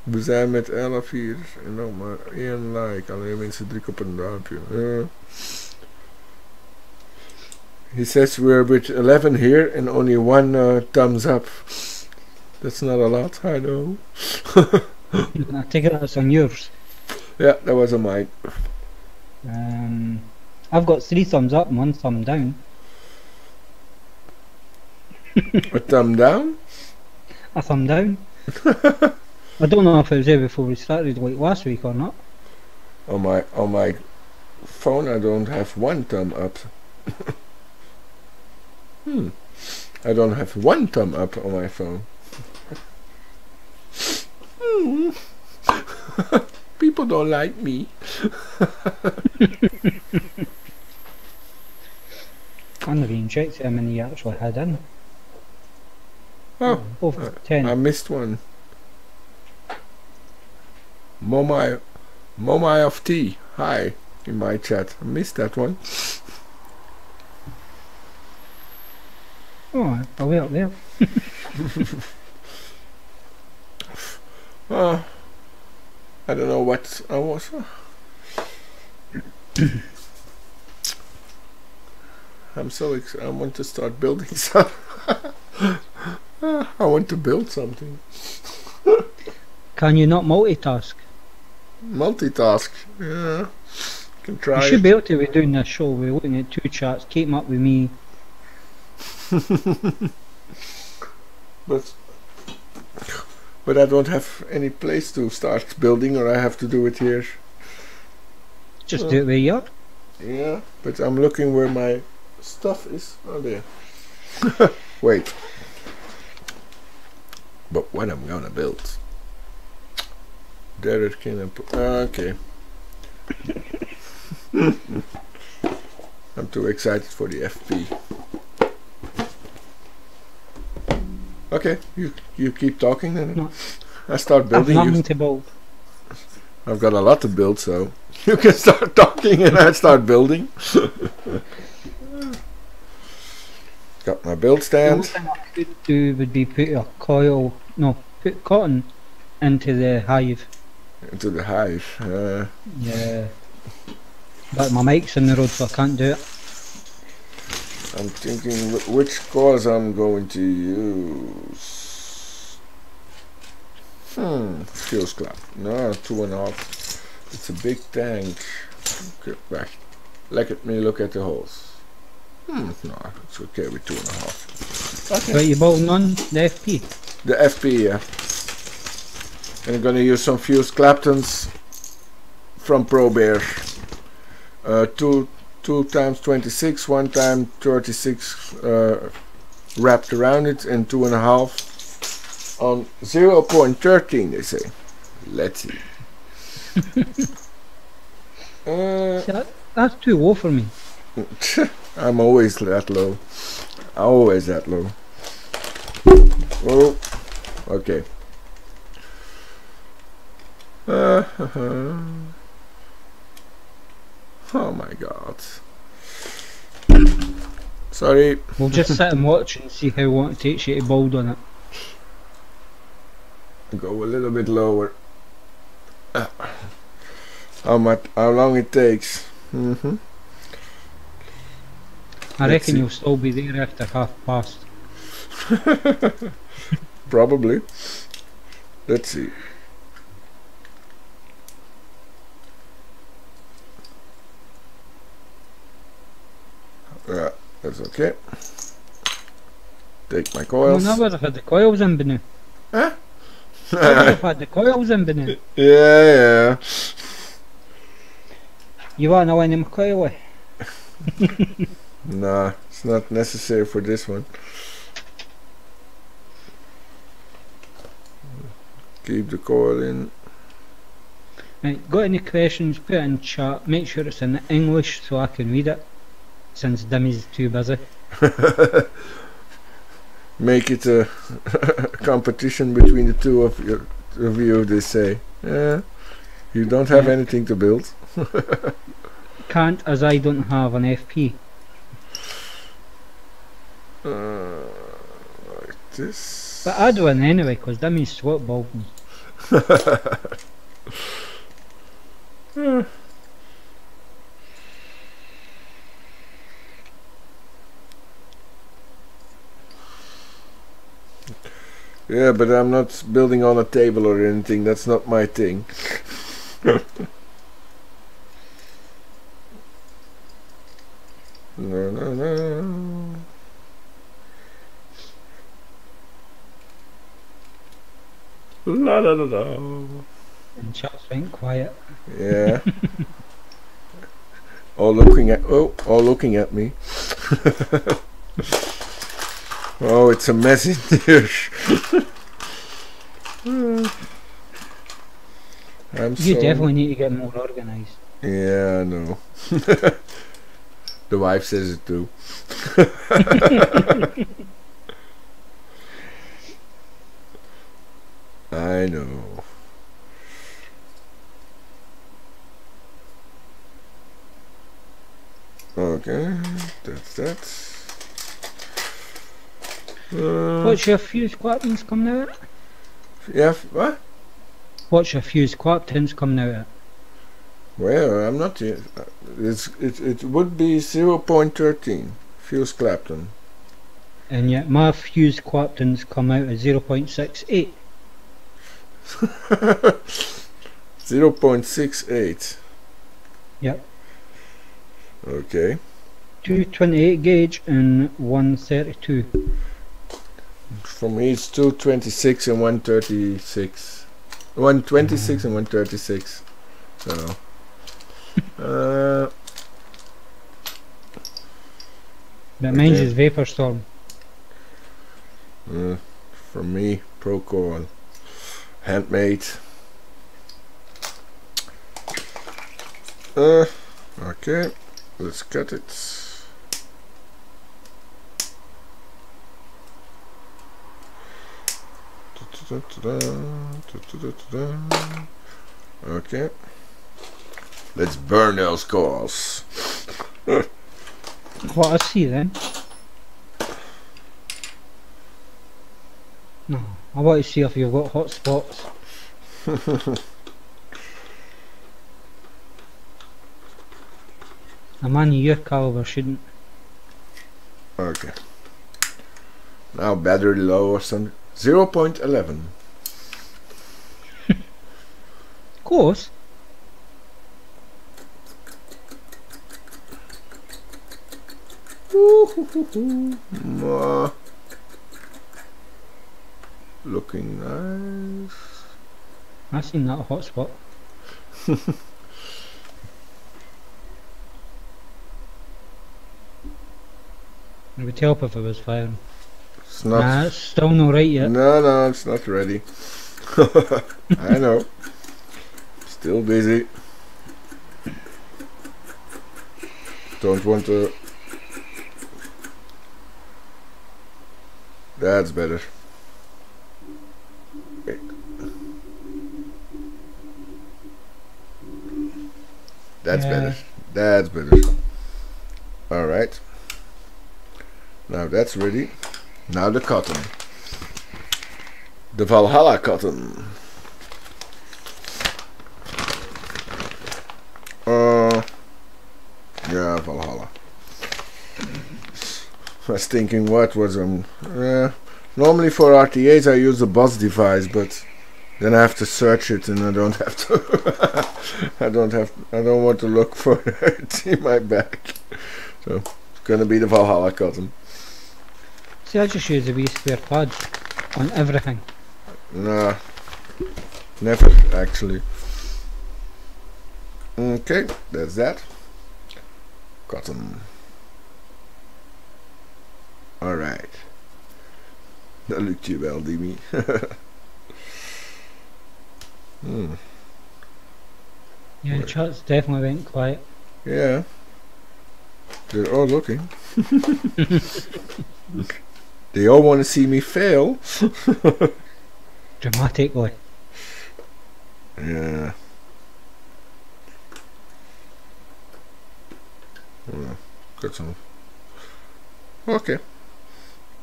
we zijn met 11 hier en nog maar één like. Alleen mensen drukken op een duimpje. Eh. he says we're with 11 here and only one uh, thumbs up. That's not a lot, I know. I take it that's on yours. Yeah, that was a mine. Um, I've got three thumbs up and one thumb down. A thumb down? A thumb down. I don't know if it was there before we started like last week or not. On my on my phone I don't have one thumb up. hmm. I don't have one thumb up on my phone. People don't like me. I never even checked how many you actually had in. Oh, uh, ten. I missed one. Momai, Momai of Tea. Hi, in my chat. I missed that one. oh, we up there? uh, I don't know what I was. I'm so ex- I want to start building some. I want to build something. Can you not multitask? Multitask. Yeah. Can try. You should be able to be doing this show. We're looking at two chats. Keep up with me. but but I don't have any place to start building, or I have to do it here. Just Uh. do it where you are. Yeah, but I'm looking where my stuff is. Oh, there. Wait. But what am I'm gonna build? There it can. Imp- okay. I'm too excited for the FP. Okay, you you keep talking and No. I start I've building. Nothing to build. I've got a lot to build, so you can start talking and I start building. got my build The stand. only thing I could do would be put a coil, no, put cotton into the hive. into the hive. Uh, Yeah. But my mic's in the road, so I can't do it. I'm thinking which cores I'm going to use. Hmm, fuel scrap. No, two and a half. It's a big tank. Okay, back. Look at me, look at the holes. Hmm, no, it's okay with two and a half. Okay. Right, you building on the FP? The FP, yeah. And I'm gonna use some fused Claptons from ProBear. Uh, two, two times 26, one time 36 uh, wrapped around it, and two and a half on 0.13, they say. Let's see. uh, See, that, that's too low for me. I'm always that low. Always that low. Oh, okay. Uh, oh my god. Sorry. We'll just sit and watch and see how long it takes you to build on it. Go a little bit lower. Uh, how much? How long it takes? Mm-hmm. I Let's reckon see. you'll still be there after half past. Probably. Let's see. Yeah, that's okay. Take my coils. never have had the coils in Benu. Huh? Have had the coils in Benu. yeah, yeah. You want to know any coil? Nah, it's not necessary for this one. Keep the coil in. Right, got any questions, put it in chat. Make sure it's in English so I can read it. Since Dimi's too busy. Make it a competition between the two of, your, of you, they say. Yeah. You don't have Yeah. anything to build. Can't as I don't have an FP. Uh, like this. But I'd win anyway, because Dimi's swap bulbing. Hmm. Yeah, but I'm not building on a table or anything. That's not my thing. no, no, no. La la la la. And chat's went quiet. Yeah. all looking at oh, all looking at me. oh, it's a messy dish. I'm You so definitely need to get more organised. yeah, I know. the wife says it too. I know. Okay, that's that. Uh, What's your fuse claptons coming out yeah, what? What's your fuse claptons coming out at? Well, I'm not uh, It's, it, it would be 0.13 fuse Clapton. And yet my fuse claptons come out at 0.68. 0.68. Yep. Okay. 228 gauge and 132. For me, it's 226 and 136. 126 and 136. So. uh, mine's Okay. is Vapor Storm. uh, for me, Procore. Handmade. Uh, okay. Let's cut it. Okay. Let's burn those coals. What I see then? No, I want to see if you've got hot spots. A man your caliber shouldn't. Okay. Now battery low or something. 0.11. Close. Mwah. Looking nice. I seen that hot spot. It would help if it was firing. It's not. Nah, it's still no right yet. No, no, it's not ready. I know. Still busy. Don't want to. That's better. Wait. That's Yeah. better. That's better. Alright. Now that's ready. Now the cotton. The Valhalla cotton. Uh, yeah, Valhalla. I was thinking what was um. Uh, normally for RTAs I use a bus device, but then I have to search it and I don't have to. I don't have. I don't want to look for it in my bag. So it's gonna be the Valhalla cotton. See, I just use the wee square pads on everything. Nah, never actually. Okay, that's that. Cotton. Alright. Dat lukt je wel, Dimi. hmm. Yeah, the chats definitely went quiet. Yeah. They're all looking. they all want to see me fail. Dramatically. Yeah. Hmm, yeah, got some. Okay.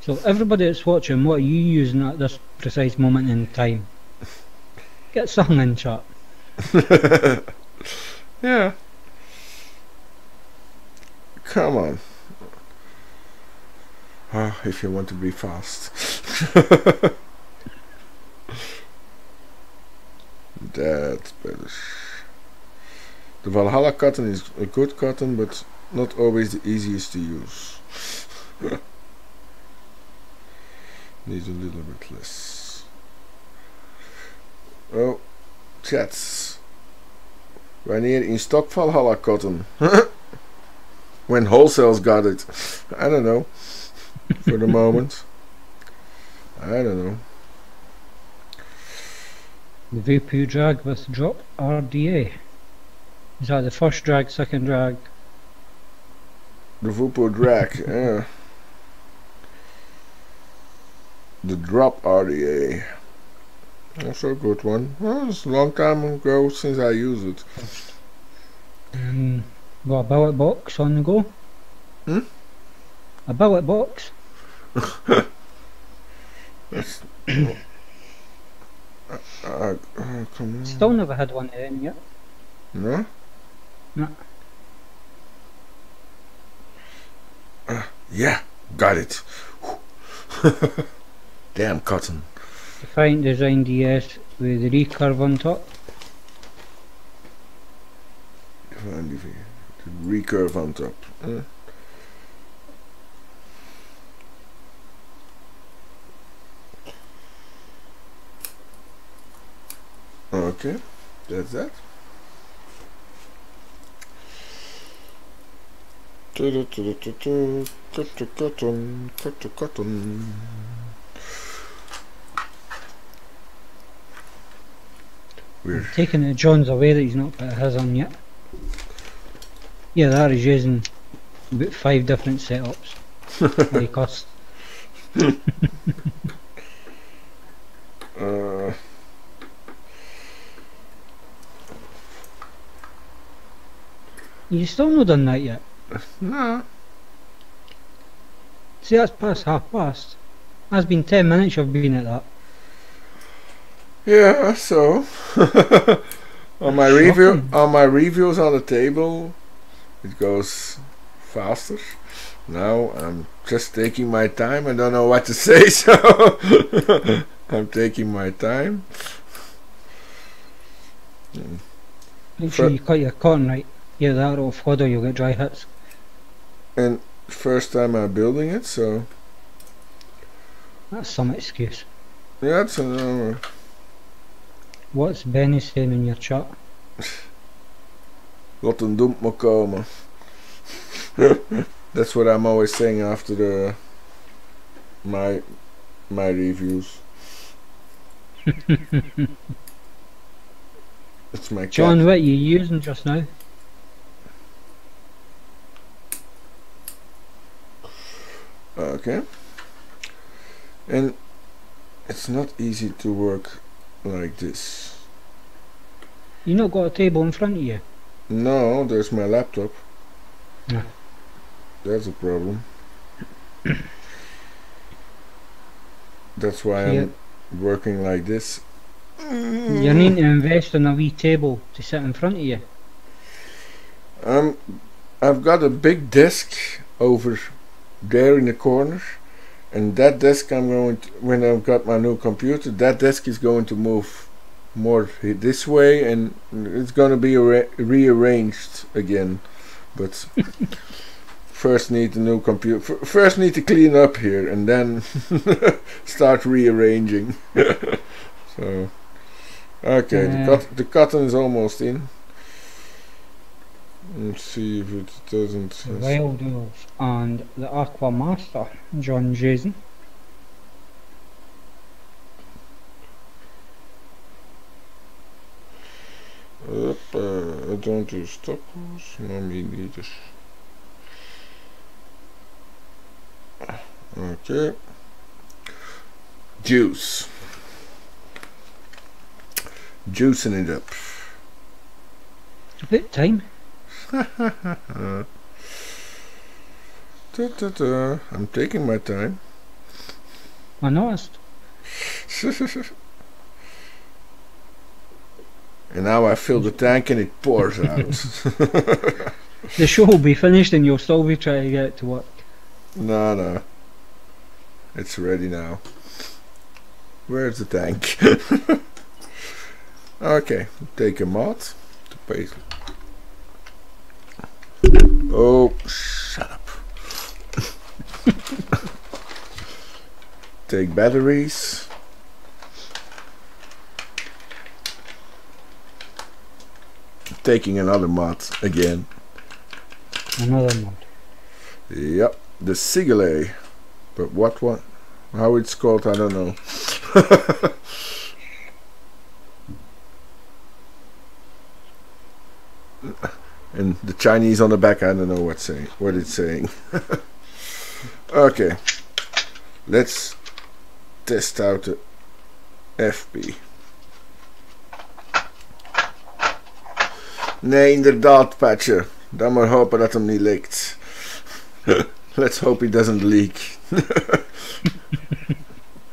So everybody that's watching, what are you using at this precise moment in time? Get something in chat. yeah. Come on. If you want to be fast. That's better. The Valhalla cotton is a good cotton, but not always the easiest to use. Needs a little bit less. Oh, chats. Wanneer in stock Valhalla cotton? when wholesales got it. I don't know. For the moment. I don't know. The VP drag with drop RDA. Is that the first drag, second drag? The VooPoo drag, yeah. The drop RDA. That's a good one. Well, it's a long time ago since I used it. Um, got a billet box on the go. Hmm? A billet box. Uh, oh, come on. Still never had one in yet. No? No. Uh, yeah, got it. Damn cotton. Defiant Design DS with the recurve on top. The recurve on top. Uh, Okay, that's that. Cut cotton, cut cotton. We're Taking it John's away that he's not put his on yet. Yeah, that is using about five different setups. like us. uh, You still not done that yet. no. See, that's past half past. That's been ten minutes you've been at that. Yeah, so on my review on my reviews on the table it goes faster. Now I'm just taking my time. I don't know what to say, so I'm taking my time. Make sure you cut your cotton right. Yeah, that or fodder you'll get dry hits. And first time I'm building it, so That's some excuse. yeah, it's another. Uh, What's Benny saying in your chat? Wat een dump komen. That's what I'm always saying after the my my reviews. it's my cat. John, what you using just now? Okay. And it's not easy to work like this. You not got a table in front of you? No, there's my laptop. Yeah. That's a problem. That's why Yeah. I'm working like this. You need to invest in a wee table to sit in front of you. Um, I've got a big desk over there in the corner, and that desk I'm going to, when I've got my new computer, that desk is going to move more this way, and it's going to be arra- rearranged again. But first need the new computer. F- first need to clean up here, and then start rearranging. so, okay, the, Uh, cot- the cotton is almost in. Let's see if it doesn't. Wild Wolves and the Aqua Master, John Jason. Hoppa, uh, I don't do stoppers, no millimeters. Okay. Juice. Juicing it up. It's about time. Da, da, da. I'm taking my time. I noticed. and now I fill the tank and it pours out. The show will be finished and you'll still be trying to get it to work. no, no. It's ready now. Where's the tank? okay, take a mod to paste. Oh, shut up. take batteries. Taking another mod again. Another mod. Yep, the Sigelei. But what one? How it's called, I don't know. and the Chinese on the back, I don't know what's saying, what it's saying. okay, let's test out the FP. Nee, inderdaad, Patcher. Dan maar hopen dat hem niet leekt. Let's hope he doesn't leak.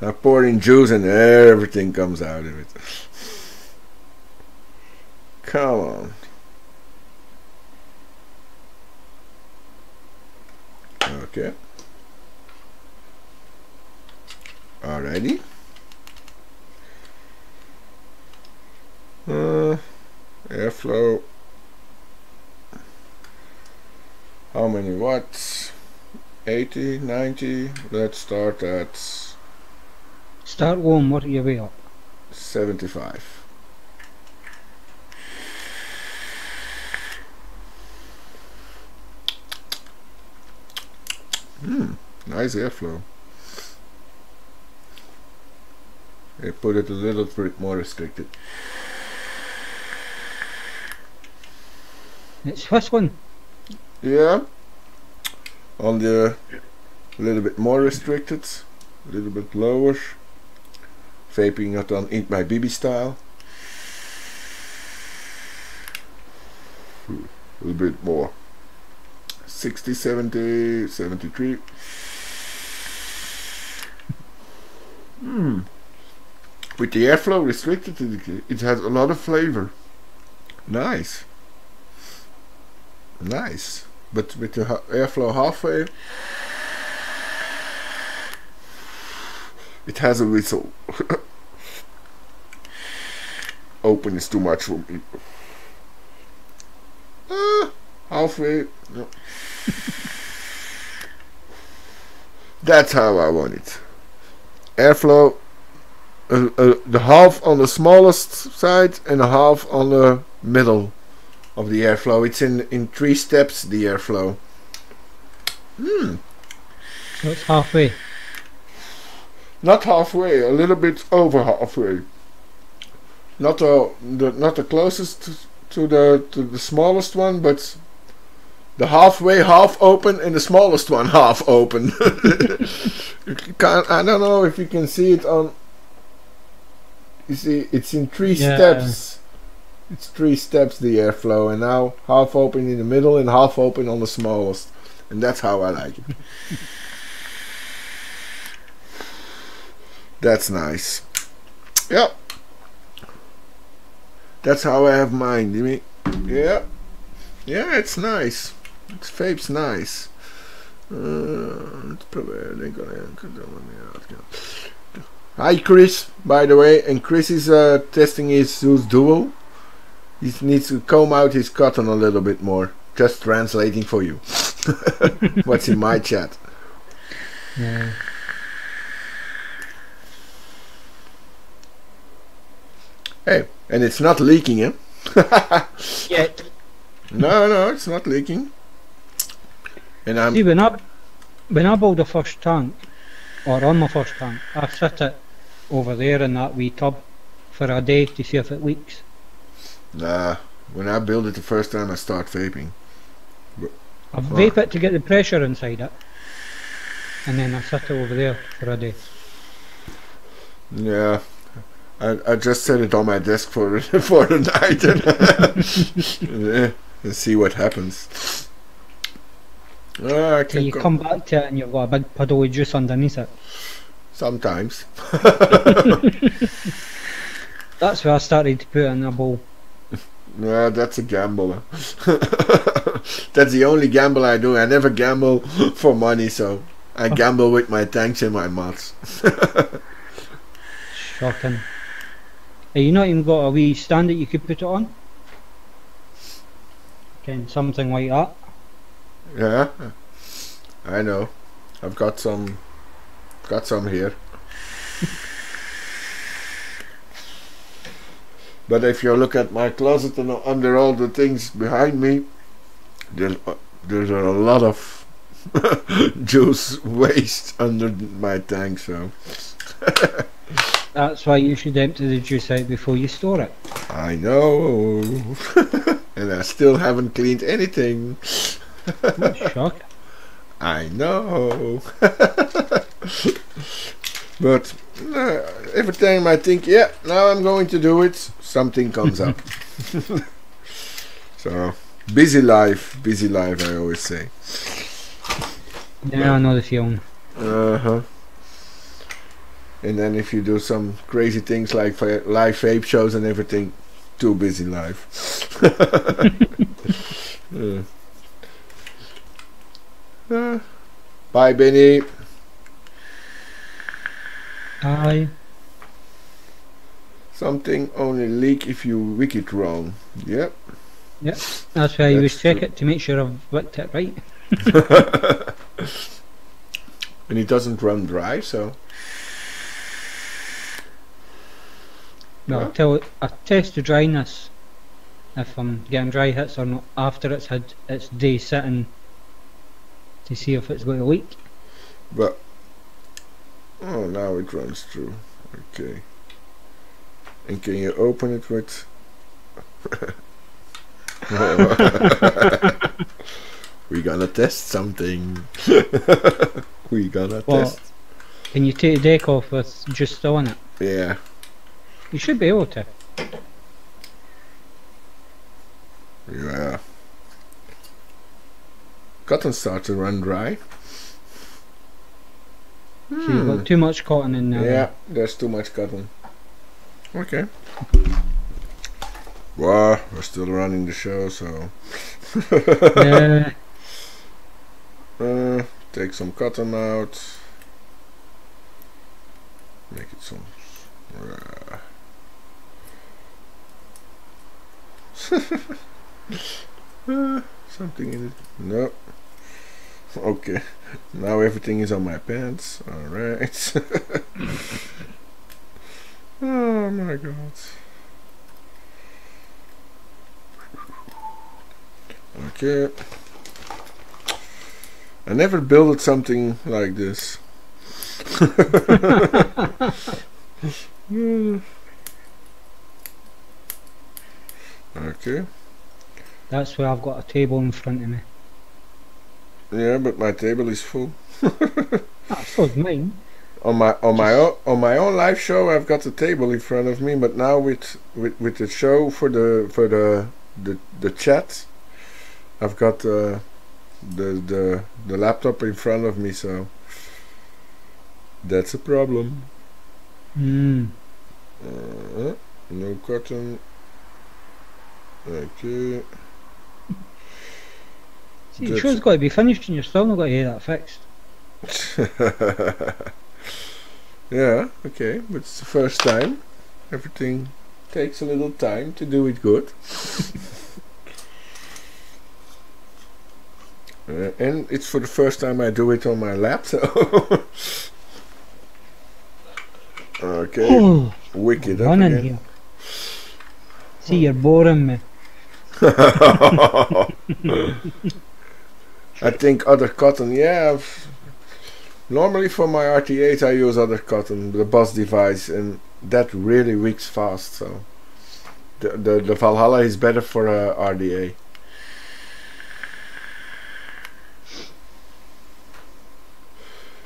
I pour in juice and everything comes out of it. Come on. Okay. Alrighty. Uh, airflow. How many watts? 80, 90. Let's start at Start warm, work your way up. 75. Hmm, nice airflow. I put it a little bit more restricted. It's whistling. Yeah. On the a little bit more restricted, a little bit lower. Vaping it on EatMaBB style. A little bit more. 60, 70, 73. Hmm. With the airflow restricted, it, it has a lot of flavor. Nice. Nice. But with the airflow halfway, it has a whistle. Open is too much for me. Ah, halfway. no. That's how I want it. Airflow, uh, uh, the half on the smallest side and the half on the middle of the airflow. It's in in three steps. The airflow. Hmm. So it's halfway. Not halfway. A little bit over halfway. Not the, the not the closest to the to the smallest one, but the halfway half open and the smallest one half open. I don't know if you can see it on. You see, it's in three Yeah. steps. It's three steps the airflow, and now half open in the middle and half open on the smallest, and that's how I like it. That's nice. Yep. That's how I have mine, You Jimmy. Yeah. Ja, it's nice. It's vape's nice. Uh, let's proberen. Denk aan een Hi Chris, by the way, and Chris is uh, testing his Zeus Dual. He needs to comb out his cotton a little bit more. Just translating for you. What's in my chat? Yeah. Hey, and it's not leaking, eh? Yet. no, no, it's not leaking. And I'm See, when I, when I build the first tank, or on my first tank, I sit it over there in that wee tub for a day to see if it leaks. nah. When I build it the first time, I start vaping. I uh, vape it to get the pressure inside it, and then I sit it over there for a day. Yeah, I I just set it on my desk for for the night and, and see what happens. I So you co- come back to it and you've got a big puddle of juice underneath it. sometimes. That's where I started to put it in a bowl. Yeah, that's a gamble. that's the only gamble I do. I never gamble for money, so I gamble with my tanks and my mods. Shocking. Have you not even got a wee stand that you could put it on? Can something like that? Yeah, I know. I've got some, got some here. but if you look at my closet and under all the things behind me, there's uh, there's a lot of juice waste under my tank. So That's why you should empty the juice out before you store it. I know, and I still haven't cleaned anything. Shock. I know. but uh, every time I think, yeah, now I'm going to do it, something comes up. so, busy life, busy life, I always say. Yeah, I know the feeling. Uh huh. And then if you do some crazy things like live vape shows and everything, too busy life. Uh, bye, Benny. Aye. Something only leak if you wick it wrong. Yep. Yep. That's why I always check it to make sure I've wicked it right. and it doesn't run dry, so Well, Yeah. I'll tell I test the dryness if I'm getting dry hits or not after it's had its day sitting to see if it's going to leak. but oh now it runs through. Okay. And can you open it with We're gonna test something. we gonna Well- test. Can you take the deck off with just on it? Yeah. You should be able to. Yeah. Cotton starts to run dry. So you've Hmm. got too much cotton in there. Yeah, there's too much cotton. Okay. Well, we're still running the show, so Yeah. uh, take some cotton out. Make it some. Uh. Uh, something in it. No. Okay. Now everything is on my pants. Alright. oh my god. Okay. I never built something like this. Okay. That's why I've got a table in front of me. Yeah, but my table is full. That's so's mine. On my on my own on my own live show, I've got the table in front of me. But now with with, with the show for the for the the, the chat, I've got uh, the the the laptop in front of me. So that's a problem. Mm. Uh, no cotton. Okay. See, the show's got to be finished and you're still not got to get that fixed. yeah, okay, but it's the first time. Everything takes a little time to do it good. Uh, and it's for the first time I do it on my laptop. okay, Oh, wicked up again. here. See, you're boring me. I think other cotton, yeah. I've, normally for my RTA I use other cotton, the bus device, and that really wicks fast. So the the, the Valhalla is better for a RDA.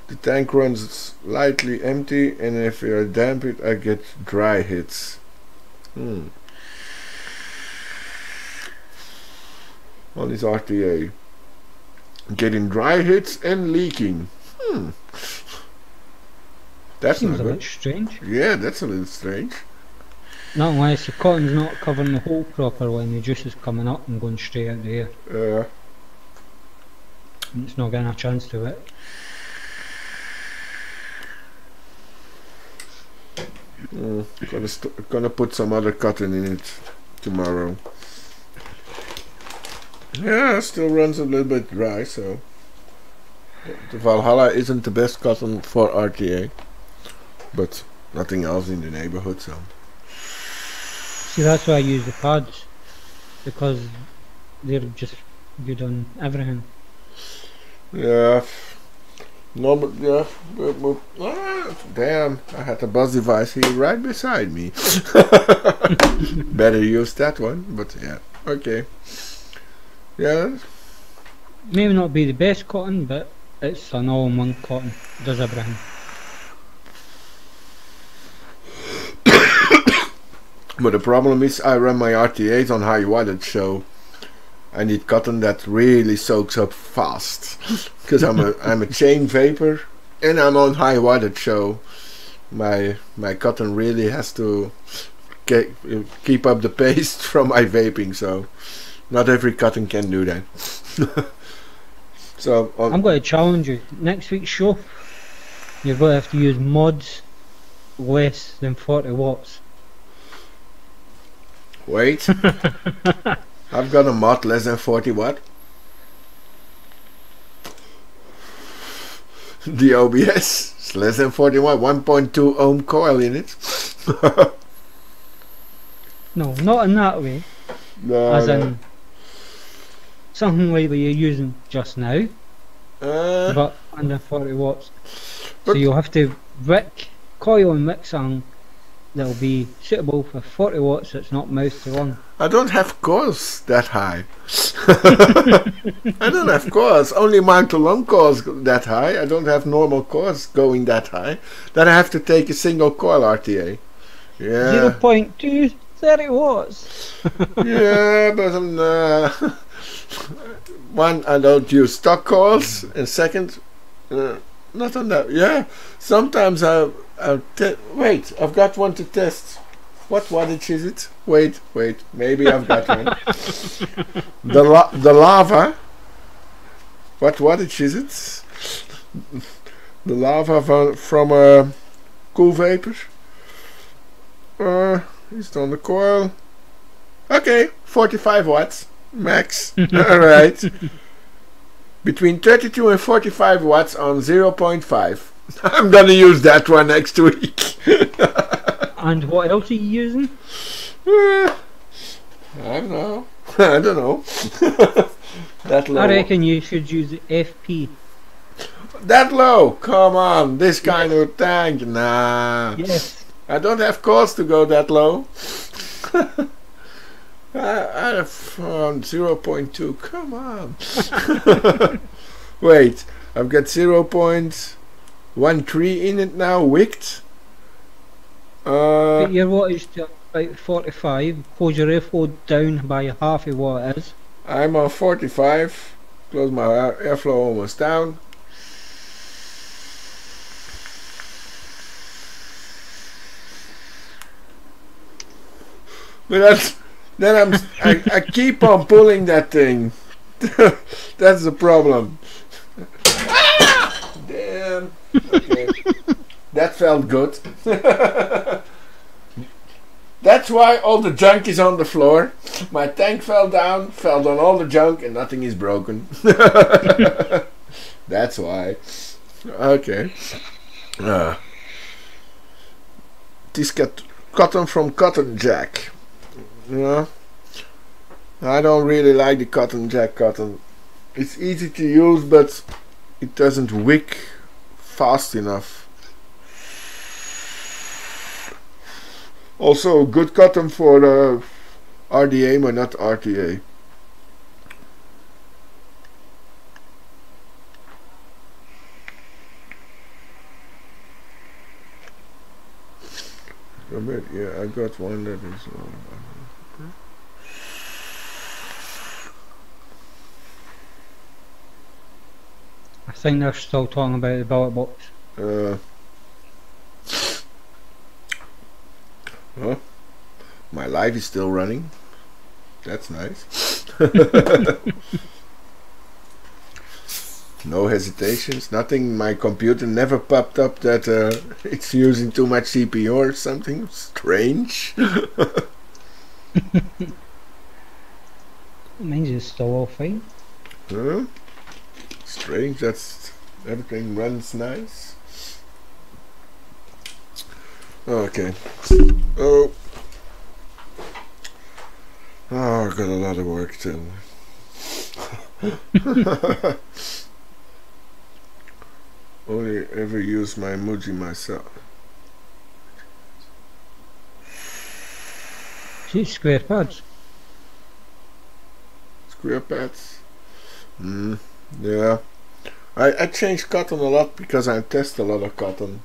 The tank runs slightly empty, and if I damp it, I get dry hits. Hmm. On this RTA getting dry hits and leaking. Hmm. That's Seems not a bit strange. Yeah, that's a little strange. Not unless the cotton's not covering the hole properly and the juice is coming up and going straight out the air. Uh, And it's not getting a chance to it. mm, gonna gonna put some other cotton in it tomorrow. Yeah, still runs a little bit dry, so the- Valhalla isn't the best cotton for RTA, but nothing else in the neighborhood. So See, that's why I use the pads. Because they're just good on everything. Yeah. No, but yeah. But, but, ah, damn, I had the buzz device here right beside me. Better use that one, but yeah. Okay. Yeah. Maybe not be the best cotton, but it's an all-in-one cotton. Does everything. But the problem is, I run my RTAs on high wattage, so I need cotton that really soaks up fast. Because I'm a I'm a chain vapor, and I'm on high wattage, so my my cotton really has to ke- keep up the pace from my vaping. So not every cotton can do that. so on, I'm going to challenge you. Next week's show, you're going to have to use mods less than 40 watts. wait, I've got a mod less than 40 watt. The OBS is less than 40 watt, 1.2 ohm coil in it. No, not in that way. no, as no. in something like what you're using just now, Uh, but under 40 watts. But- so you'll have to wick, coil and mix something that'll be suitable for 40 watts that's not mouth to lung. I don't have coils that high. I don't have coils. Only mouth to lung coils that high. I don't have normal coils going that high. Then I have to take a single coil RTA. Yeah, 0.2, 30 watts. yeah, but um, uh, one I don't use stock coils, and second, uh, not on that. Yeah, sometimes I I wait. I've got one to test. What wattage is it? Wait, wait. Maybe I've got one. the la- the lava. What wattage is it? The lava from, from a cool vapor. Uh, it's on the coil. Okay, 45 watts max. All right. Between 32 and 45 watts on 0.5. I'm gonna use that one next week. And what else are you using? Uh, I don't know. I don't know. that low. I reckon you should use FP. That low. Come on. This kind of tank. Nah. Yes. I don't have coils to go that low. I, I have found 0.2. Come on. Wait. I've got 0.13 in it now, wicked. Uh, Get your wattage to about 45. Close your airflow down by half of what it is. I'm on 45. Close my airflow almost down. But that's, then I'm I, I keep on pulling that thing. that's the problem. Damn. Okay. that felt good. That's why all the junk is on the floor. My tank fell down, fell on all the junk, and nothing is broken. That's why. Okay. Uh, this got cotton from Cotton Jack. Yeah. I don't really like the Cotton Jack cotton. It's easy to use, but it doesn't wick fast enough. Also, good cotton for the RDA, but not RTA. Yeah, I got one that is. Uh, I think they're still talking about the ballot box. Uh, well, my life is still running. That's nice. no hesitations, nothing. My computer never popped up that uh, it's using too much CPU or something strange. Mine's is still all fine. Huh? Strange. That's everything runs nice. Okay. Oh. Oh, got a lot of work to. Only ever use my emoji myself. See, square pads. Square pads. Mm, yeah. I, I changed cotton a lot because I test a lot of cotton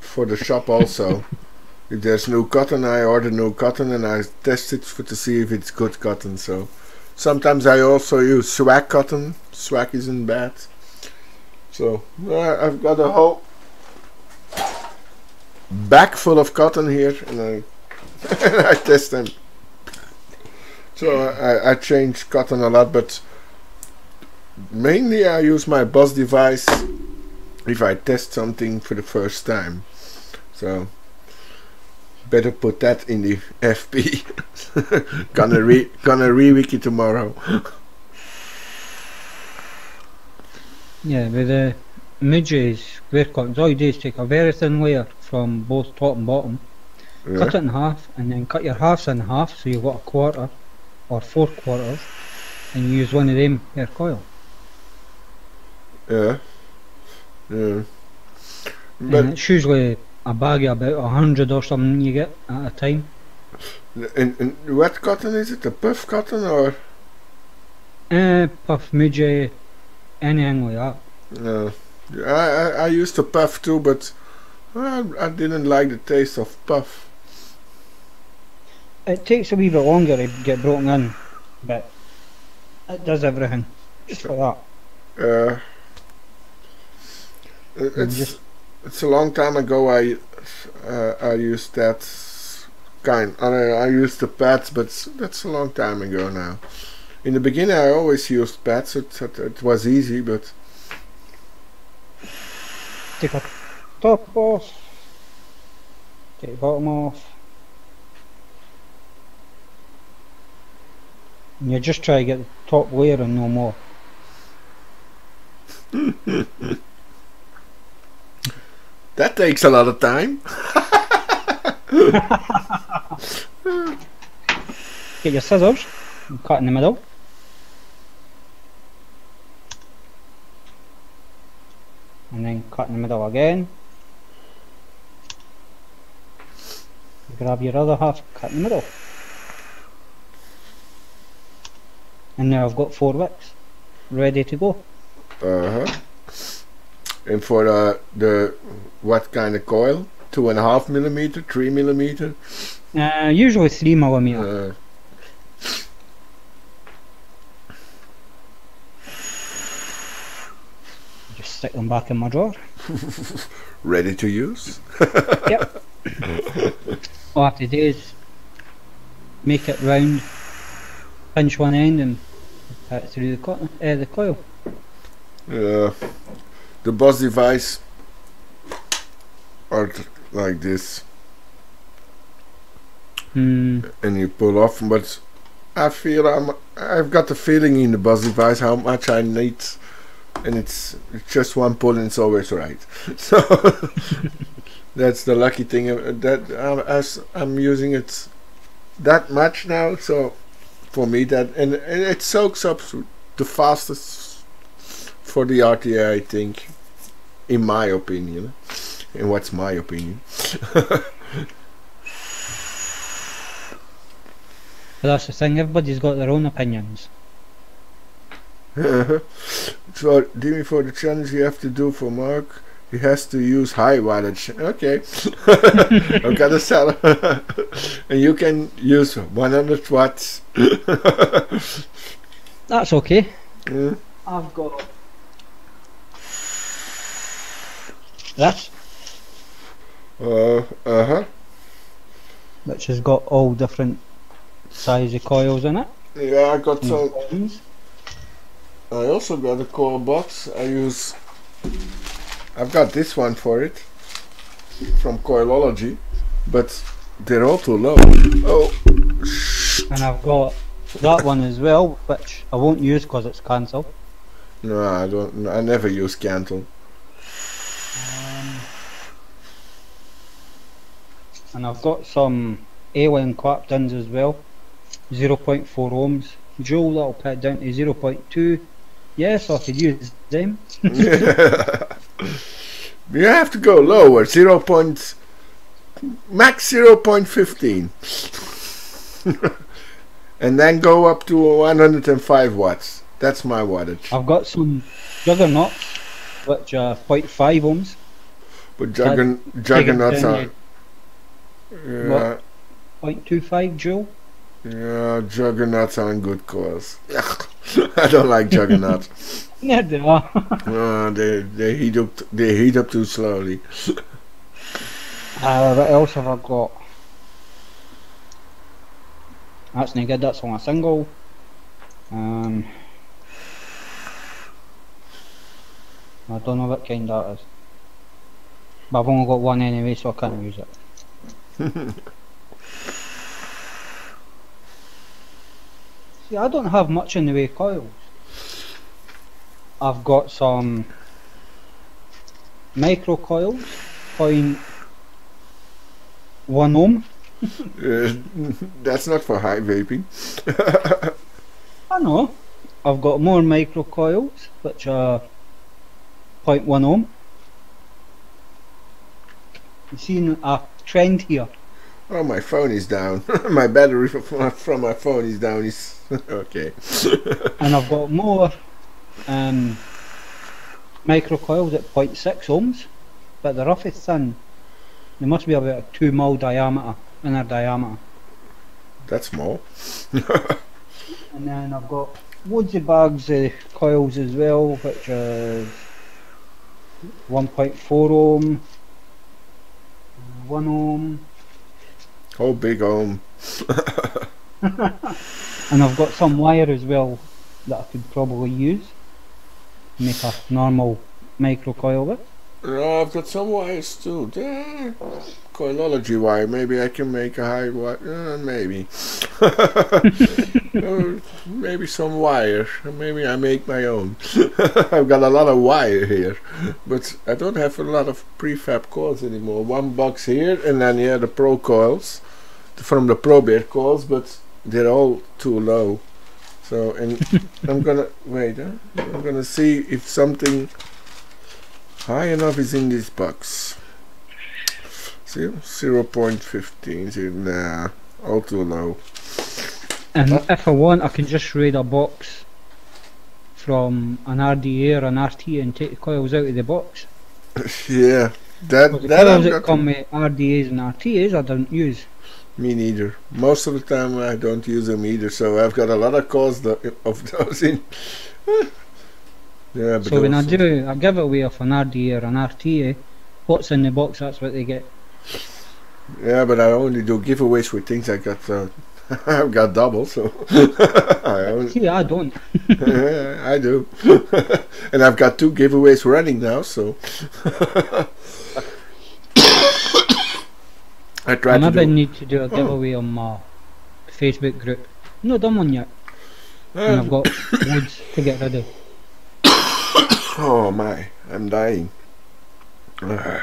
for the shop also. if there's new cotton, I order new cotton and I test it for to see if it's good cotton. So sometimes I also use swag cotton. Swag isn't bad. So uh, I've got a whole bag full of cotton here, and I I test them. So I, I change cotton a lot, but mainly I use my Boss device if I test something for the first time. So better put that in the FP. gonna re gonna re-wiki tomorrow. Yeah, with uh, the midges, cuttings, all you do is take a very thin layer from both top and bottom, Yeah. cut it in half, and then cut your halves in half, so you've got a quarter or four quarters, and use one of them per coil. Yeah. Yeah. and But it's usually a bag of about a hundred or something you get at a time. in, in what cotton is it? A puff cotton or? Uh, puff, midge, anything like that. No. I, I I used to puff too, but I, I didn't like the taste of puff. It takes a wee bit longer to get broken in, but it does everything. Just for that. Uh, And it's just- it's a long time ago. I uh, I used that kind. I I used the pads, but that's a long time ago now. In the beginning, I always used pads. It it, it was easy, but Take a top off. Take the bottom off. And you just try to get the top layer and no more. that takes a lot of time. Get your scissors and cut in the middle. And then cut in the middle again. Grab your other half, cut in the middle. And now I've got four wicks ready to go. Uh huh. And for the the what kind of coil? Two and a half millimeter, three millimeter. Uh, usually three millimeter. Uh, Just stick them back in my drawer. ready to use. yep. All I have to do is make it round, pinch one end and put it through the, cotton, uh, the coil. Uh, the boss device are like this, Hmm. and you pull off. But I feel I'm. I've got the feeling in the boss device how much I need, and it's, it's just one pull and it's always right. So that's the lucky thing uh, that um, as I'm using it that much now. So for me that and, and it soaks up the fastest for the RTA, I think, in my opinion. And what's my opinion? But that's the thing, everybody's got their own opinions. so, Dimi, for the challenge you have to do for Mark, he has to use high wattage. Okay, I've got to sell and you can use 100 watts. That's okay. Mm. I've got this, Uh huh. which has got all different size of coils in it. Yeah, I got some. buttons. I also got a coil box. I use. I've got this one for it from Coilology, but they're all too low. Oh, And I've got that one as well, which I won't use because it's Kanthal. no, I don't. I never use Kanthal. And I've got some Alien Claptons as well, 0.4 ohms. Joel, that'll put it down to 0.2. Yes, I could use them. you have to go lower. Zero point max zero point fifteen, and then go up to 105 watts. That's my wattage. I've got some juggernauts, which are 0.5 ohms. But juggernaut, juggernauts are. Yeah, 0.25 joule. yeah, juggernauts aren't good coils. I don't like juggernauts. Yeah, they are. Uh, they they heat up they heat up too slowly. Uh, what else have I got? That's no good, that's on a single. Um, I don't know what kind that is. But I've only got one anyway, so I can't use it. See, I don't have much in the way of coils. I've got some micro coils, point one ohm. Uh, that's not for high vaping. I know. I've got more micro coils, which are 0.1 ohm. You seen a trend here? Oh, my phone is down. my battery from from my phone is down. Is okay. And I've got more um, micro coils at 0.6 ohms, but the roughest thin. They must be about a 2 mil diameter, inner diameter. That's small. And then I've got loads of bags of coils as well, which are 1.4 ohm, 1 ohm, Oh, big ohm. and I've got some wire as well that I could probably use. Make a normal micro coil with. No, I've got some wires too. Yeah, coilology wire. Maybe I can make a high wire. Uh, maybe. Uh, maybe some wire. Maybe I make my own. I've got a lot of wire here, but I don't have a lot of prefab coils anymore. One box here, and then yeah, the pro coils from the Pro Bear coils, but they're all too low. So, and I'm gonna wait. Huh? I'm gonna see if something high enough is in this box. See, 0.15. in uh, all too low. And if I want, I can just raid a box from an RDA or an RT and take the coils out of the box. yeah, that the that coils that come with RDAs and RTAs I don't use. Me neither. Most of the time I don't use them either. So I've got a lot of calls of those in. yeah, but So when I do a giveaway of an RDA or an RTA, what's in the box, that's what they get. Yeah, but I only do giveaways with things I got. Uh, I've got double, so I only, See, I don't. yeah, I do, and I've got two giveaways running now. So I try I to maybe do. need to do a giveaway on my Facebook group. No done one yet, and I've got loads to get rid of. oh my, I'm dying. Uh,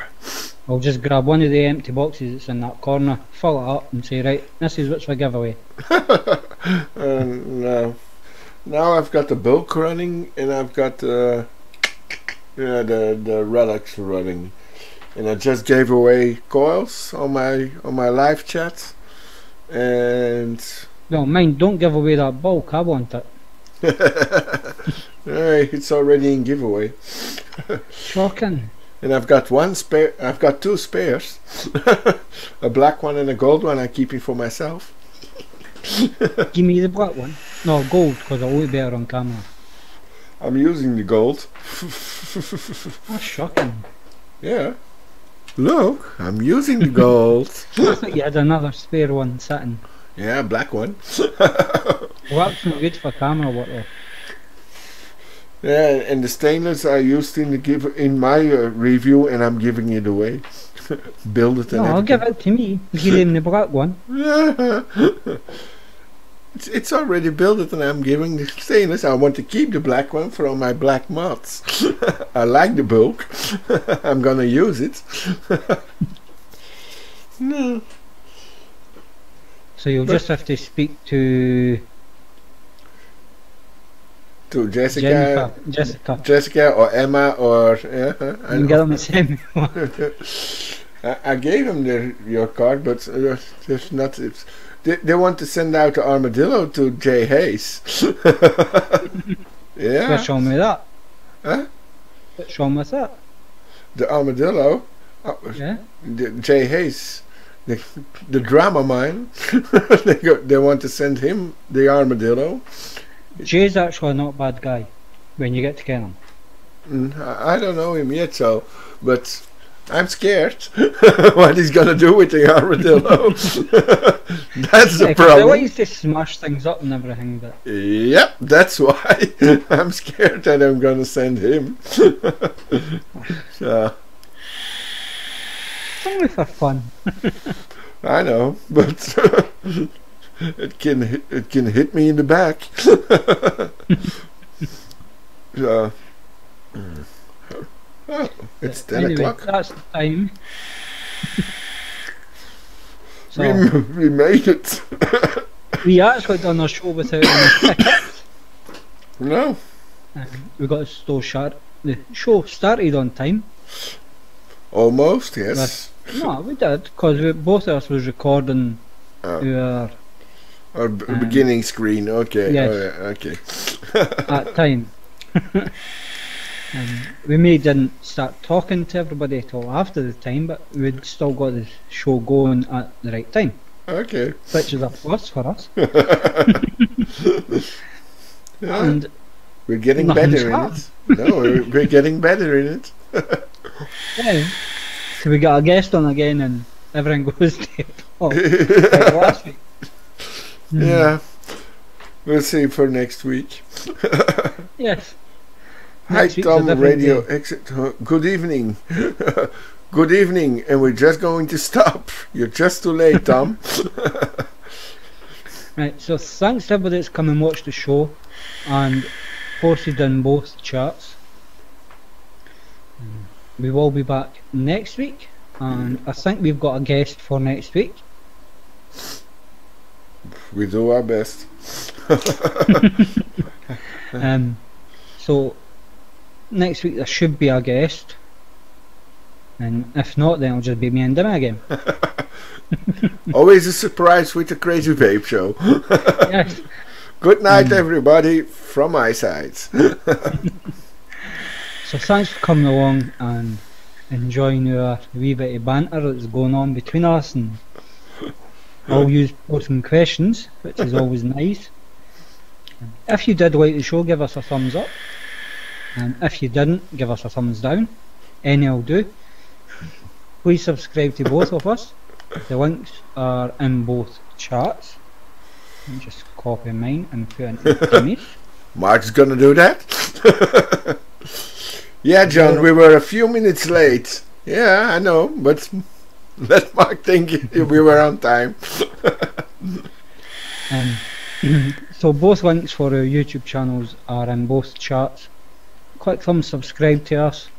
I'll just grab one of the empty boxes that's in that corner, fill it up, and say, right, this is what's for giveaway. Uh, no. Now I've got the bulk running and I've got uh, yeah, the the relics running, and I just gave away coils on my on my live chat, and No, mind, don't give away that bulk, I want it. hey, it's already in giveaway. Shocking. And I've got one spare. I've got two spares, a black one and a gold one. I keep it for myself. Give me the black one. No, gold, because I'll look better on camera. I'm using the gold. That's shocking. yeah. Look, I'm using the gold. I thought you had another spare one sitting. Yeah, black one. Well, that's not good for camera work though. Yeah, and the stainless I used in the give in my uh, review, and I'm giving it away. Build it and No, I'll give it to me. Give him the black one. everything. it's, it's already built it, and I'm giving the stainless. I want to keep the black one for all my black mods. I like the bulk. I'm gonna use it. no. So you'll But- just have to speak to To Jessica, Jennifer, Jessica. Jessica or Emma or yeah, I And know. get them to send me one. I, I gave him their, your card, but uh, there's not. It's, they, they want to send out the armadillo to Jai Haze. yeah, wrong with that? Huh? Wrong with that? the armadillo. Uh, Yeah. the, Jai Haze, the, the drama man. they go, they want to send him the armadillo. Jai's actually not a bad guy when you get to get him. Mm, I, don't know him yet, so but I'm scared what he's gonna do with the armadillo. that's the Yeah, 'cause problem. want you to smash things up and everything, but Yep, that's why I'm scared that I'm gonna send him. so. it's only for fun. I know, but it can hit, it can hit me in the back. so, oh, it's ten anyway, o'clock. That's the time. so We, we made it. we actually done a show without any tickets. no, Um, we got store shut. The show started on time. almost yes. No, we did because we, both of us was recording Oh. our Or b- Um, beginning screen. Okay. yes. Oh, yeah, okay. at time. um, we may didn't start talking to everybody till after the time, but we'd still got the show going at the right time, Okay. which is a plus for us. Yeah, And we're getting better in it. No, we're, we're getting better in it. yeah, so we got a guest on again, and everything goes to oh, like last week. Hmm, Yeah. We'll see for next week. Yes. Hi, Next Tom Radio day. Exit. Good evening. Good evening, and we're just going to stop. You're just too late, Tom. Right, so thanks to everybody that's come and watched the show and posted in both chats. Um, We will be back next week, and I think we've got a guest for next week. We do our best. Um, so next week there should be a guest, and if not, then it'll just be me and Dimi again. Always a surprise with the Crazy Vape Show. yes. Good night, Mm. everybody, from my side. So thanks for coming along and enjoying our wee bit of banter that's going on between us and all you posting questions, which is always nice. If you did like the show, give us a thumbs up. And if you didn't, give us a thumbs down. Any will do. Please subscribe to both of us. The links are in both me just copy mine and put into Dimi's. Mark's gonna do that. yeah, John, we were a few minutes late. Yeah, I know, but let Mark think we were on time. Um, so both links for our YouTube channels are in both chats. Click thumbs subscribe to us.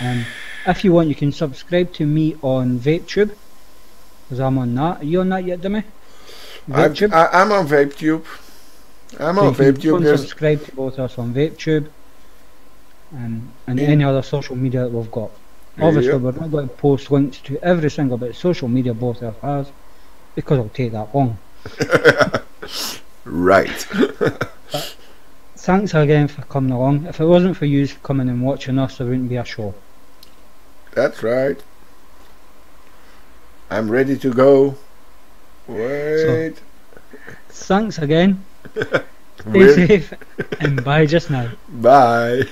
Um, if you want, you can subscribe to me on VapeTube, because I'm on that. Are you on that yet? I'm, VapeTube. I, I'm on VapeTube. I'm So on you can VapeTube. and subscribe to both of us on VapeTube um, and Yeah. any other social media that we've got. Obviously, Yep. we're not going to post links to every single bit of social media both of us has because it'll take that long. right. Thanks again for coming along. If it wasn't for you coming and watching us, there wouldn't be a show. That's right. I'm ready to go. Wait. Thanks again. Stay safe and bye just now. Bye.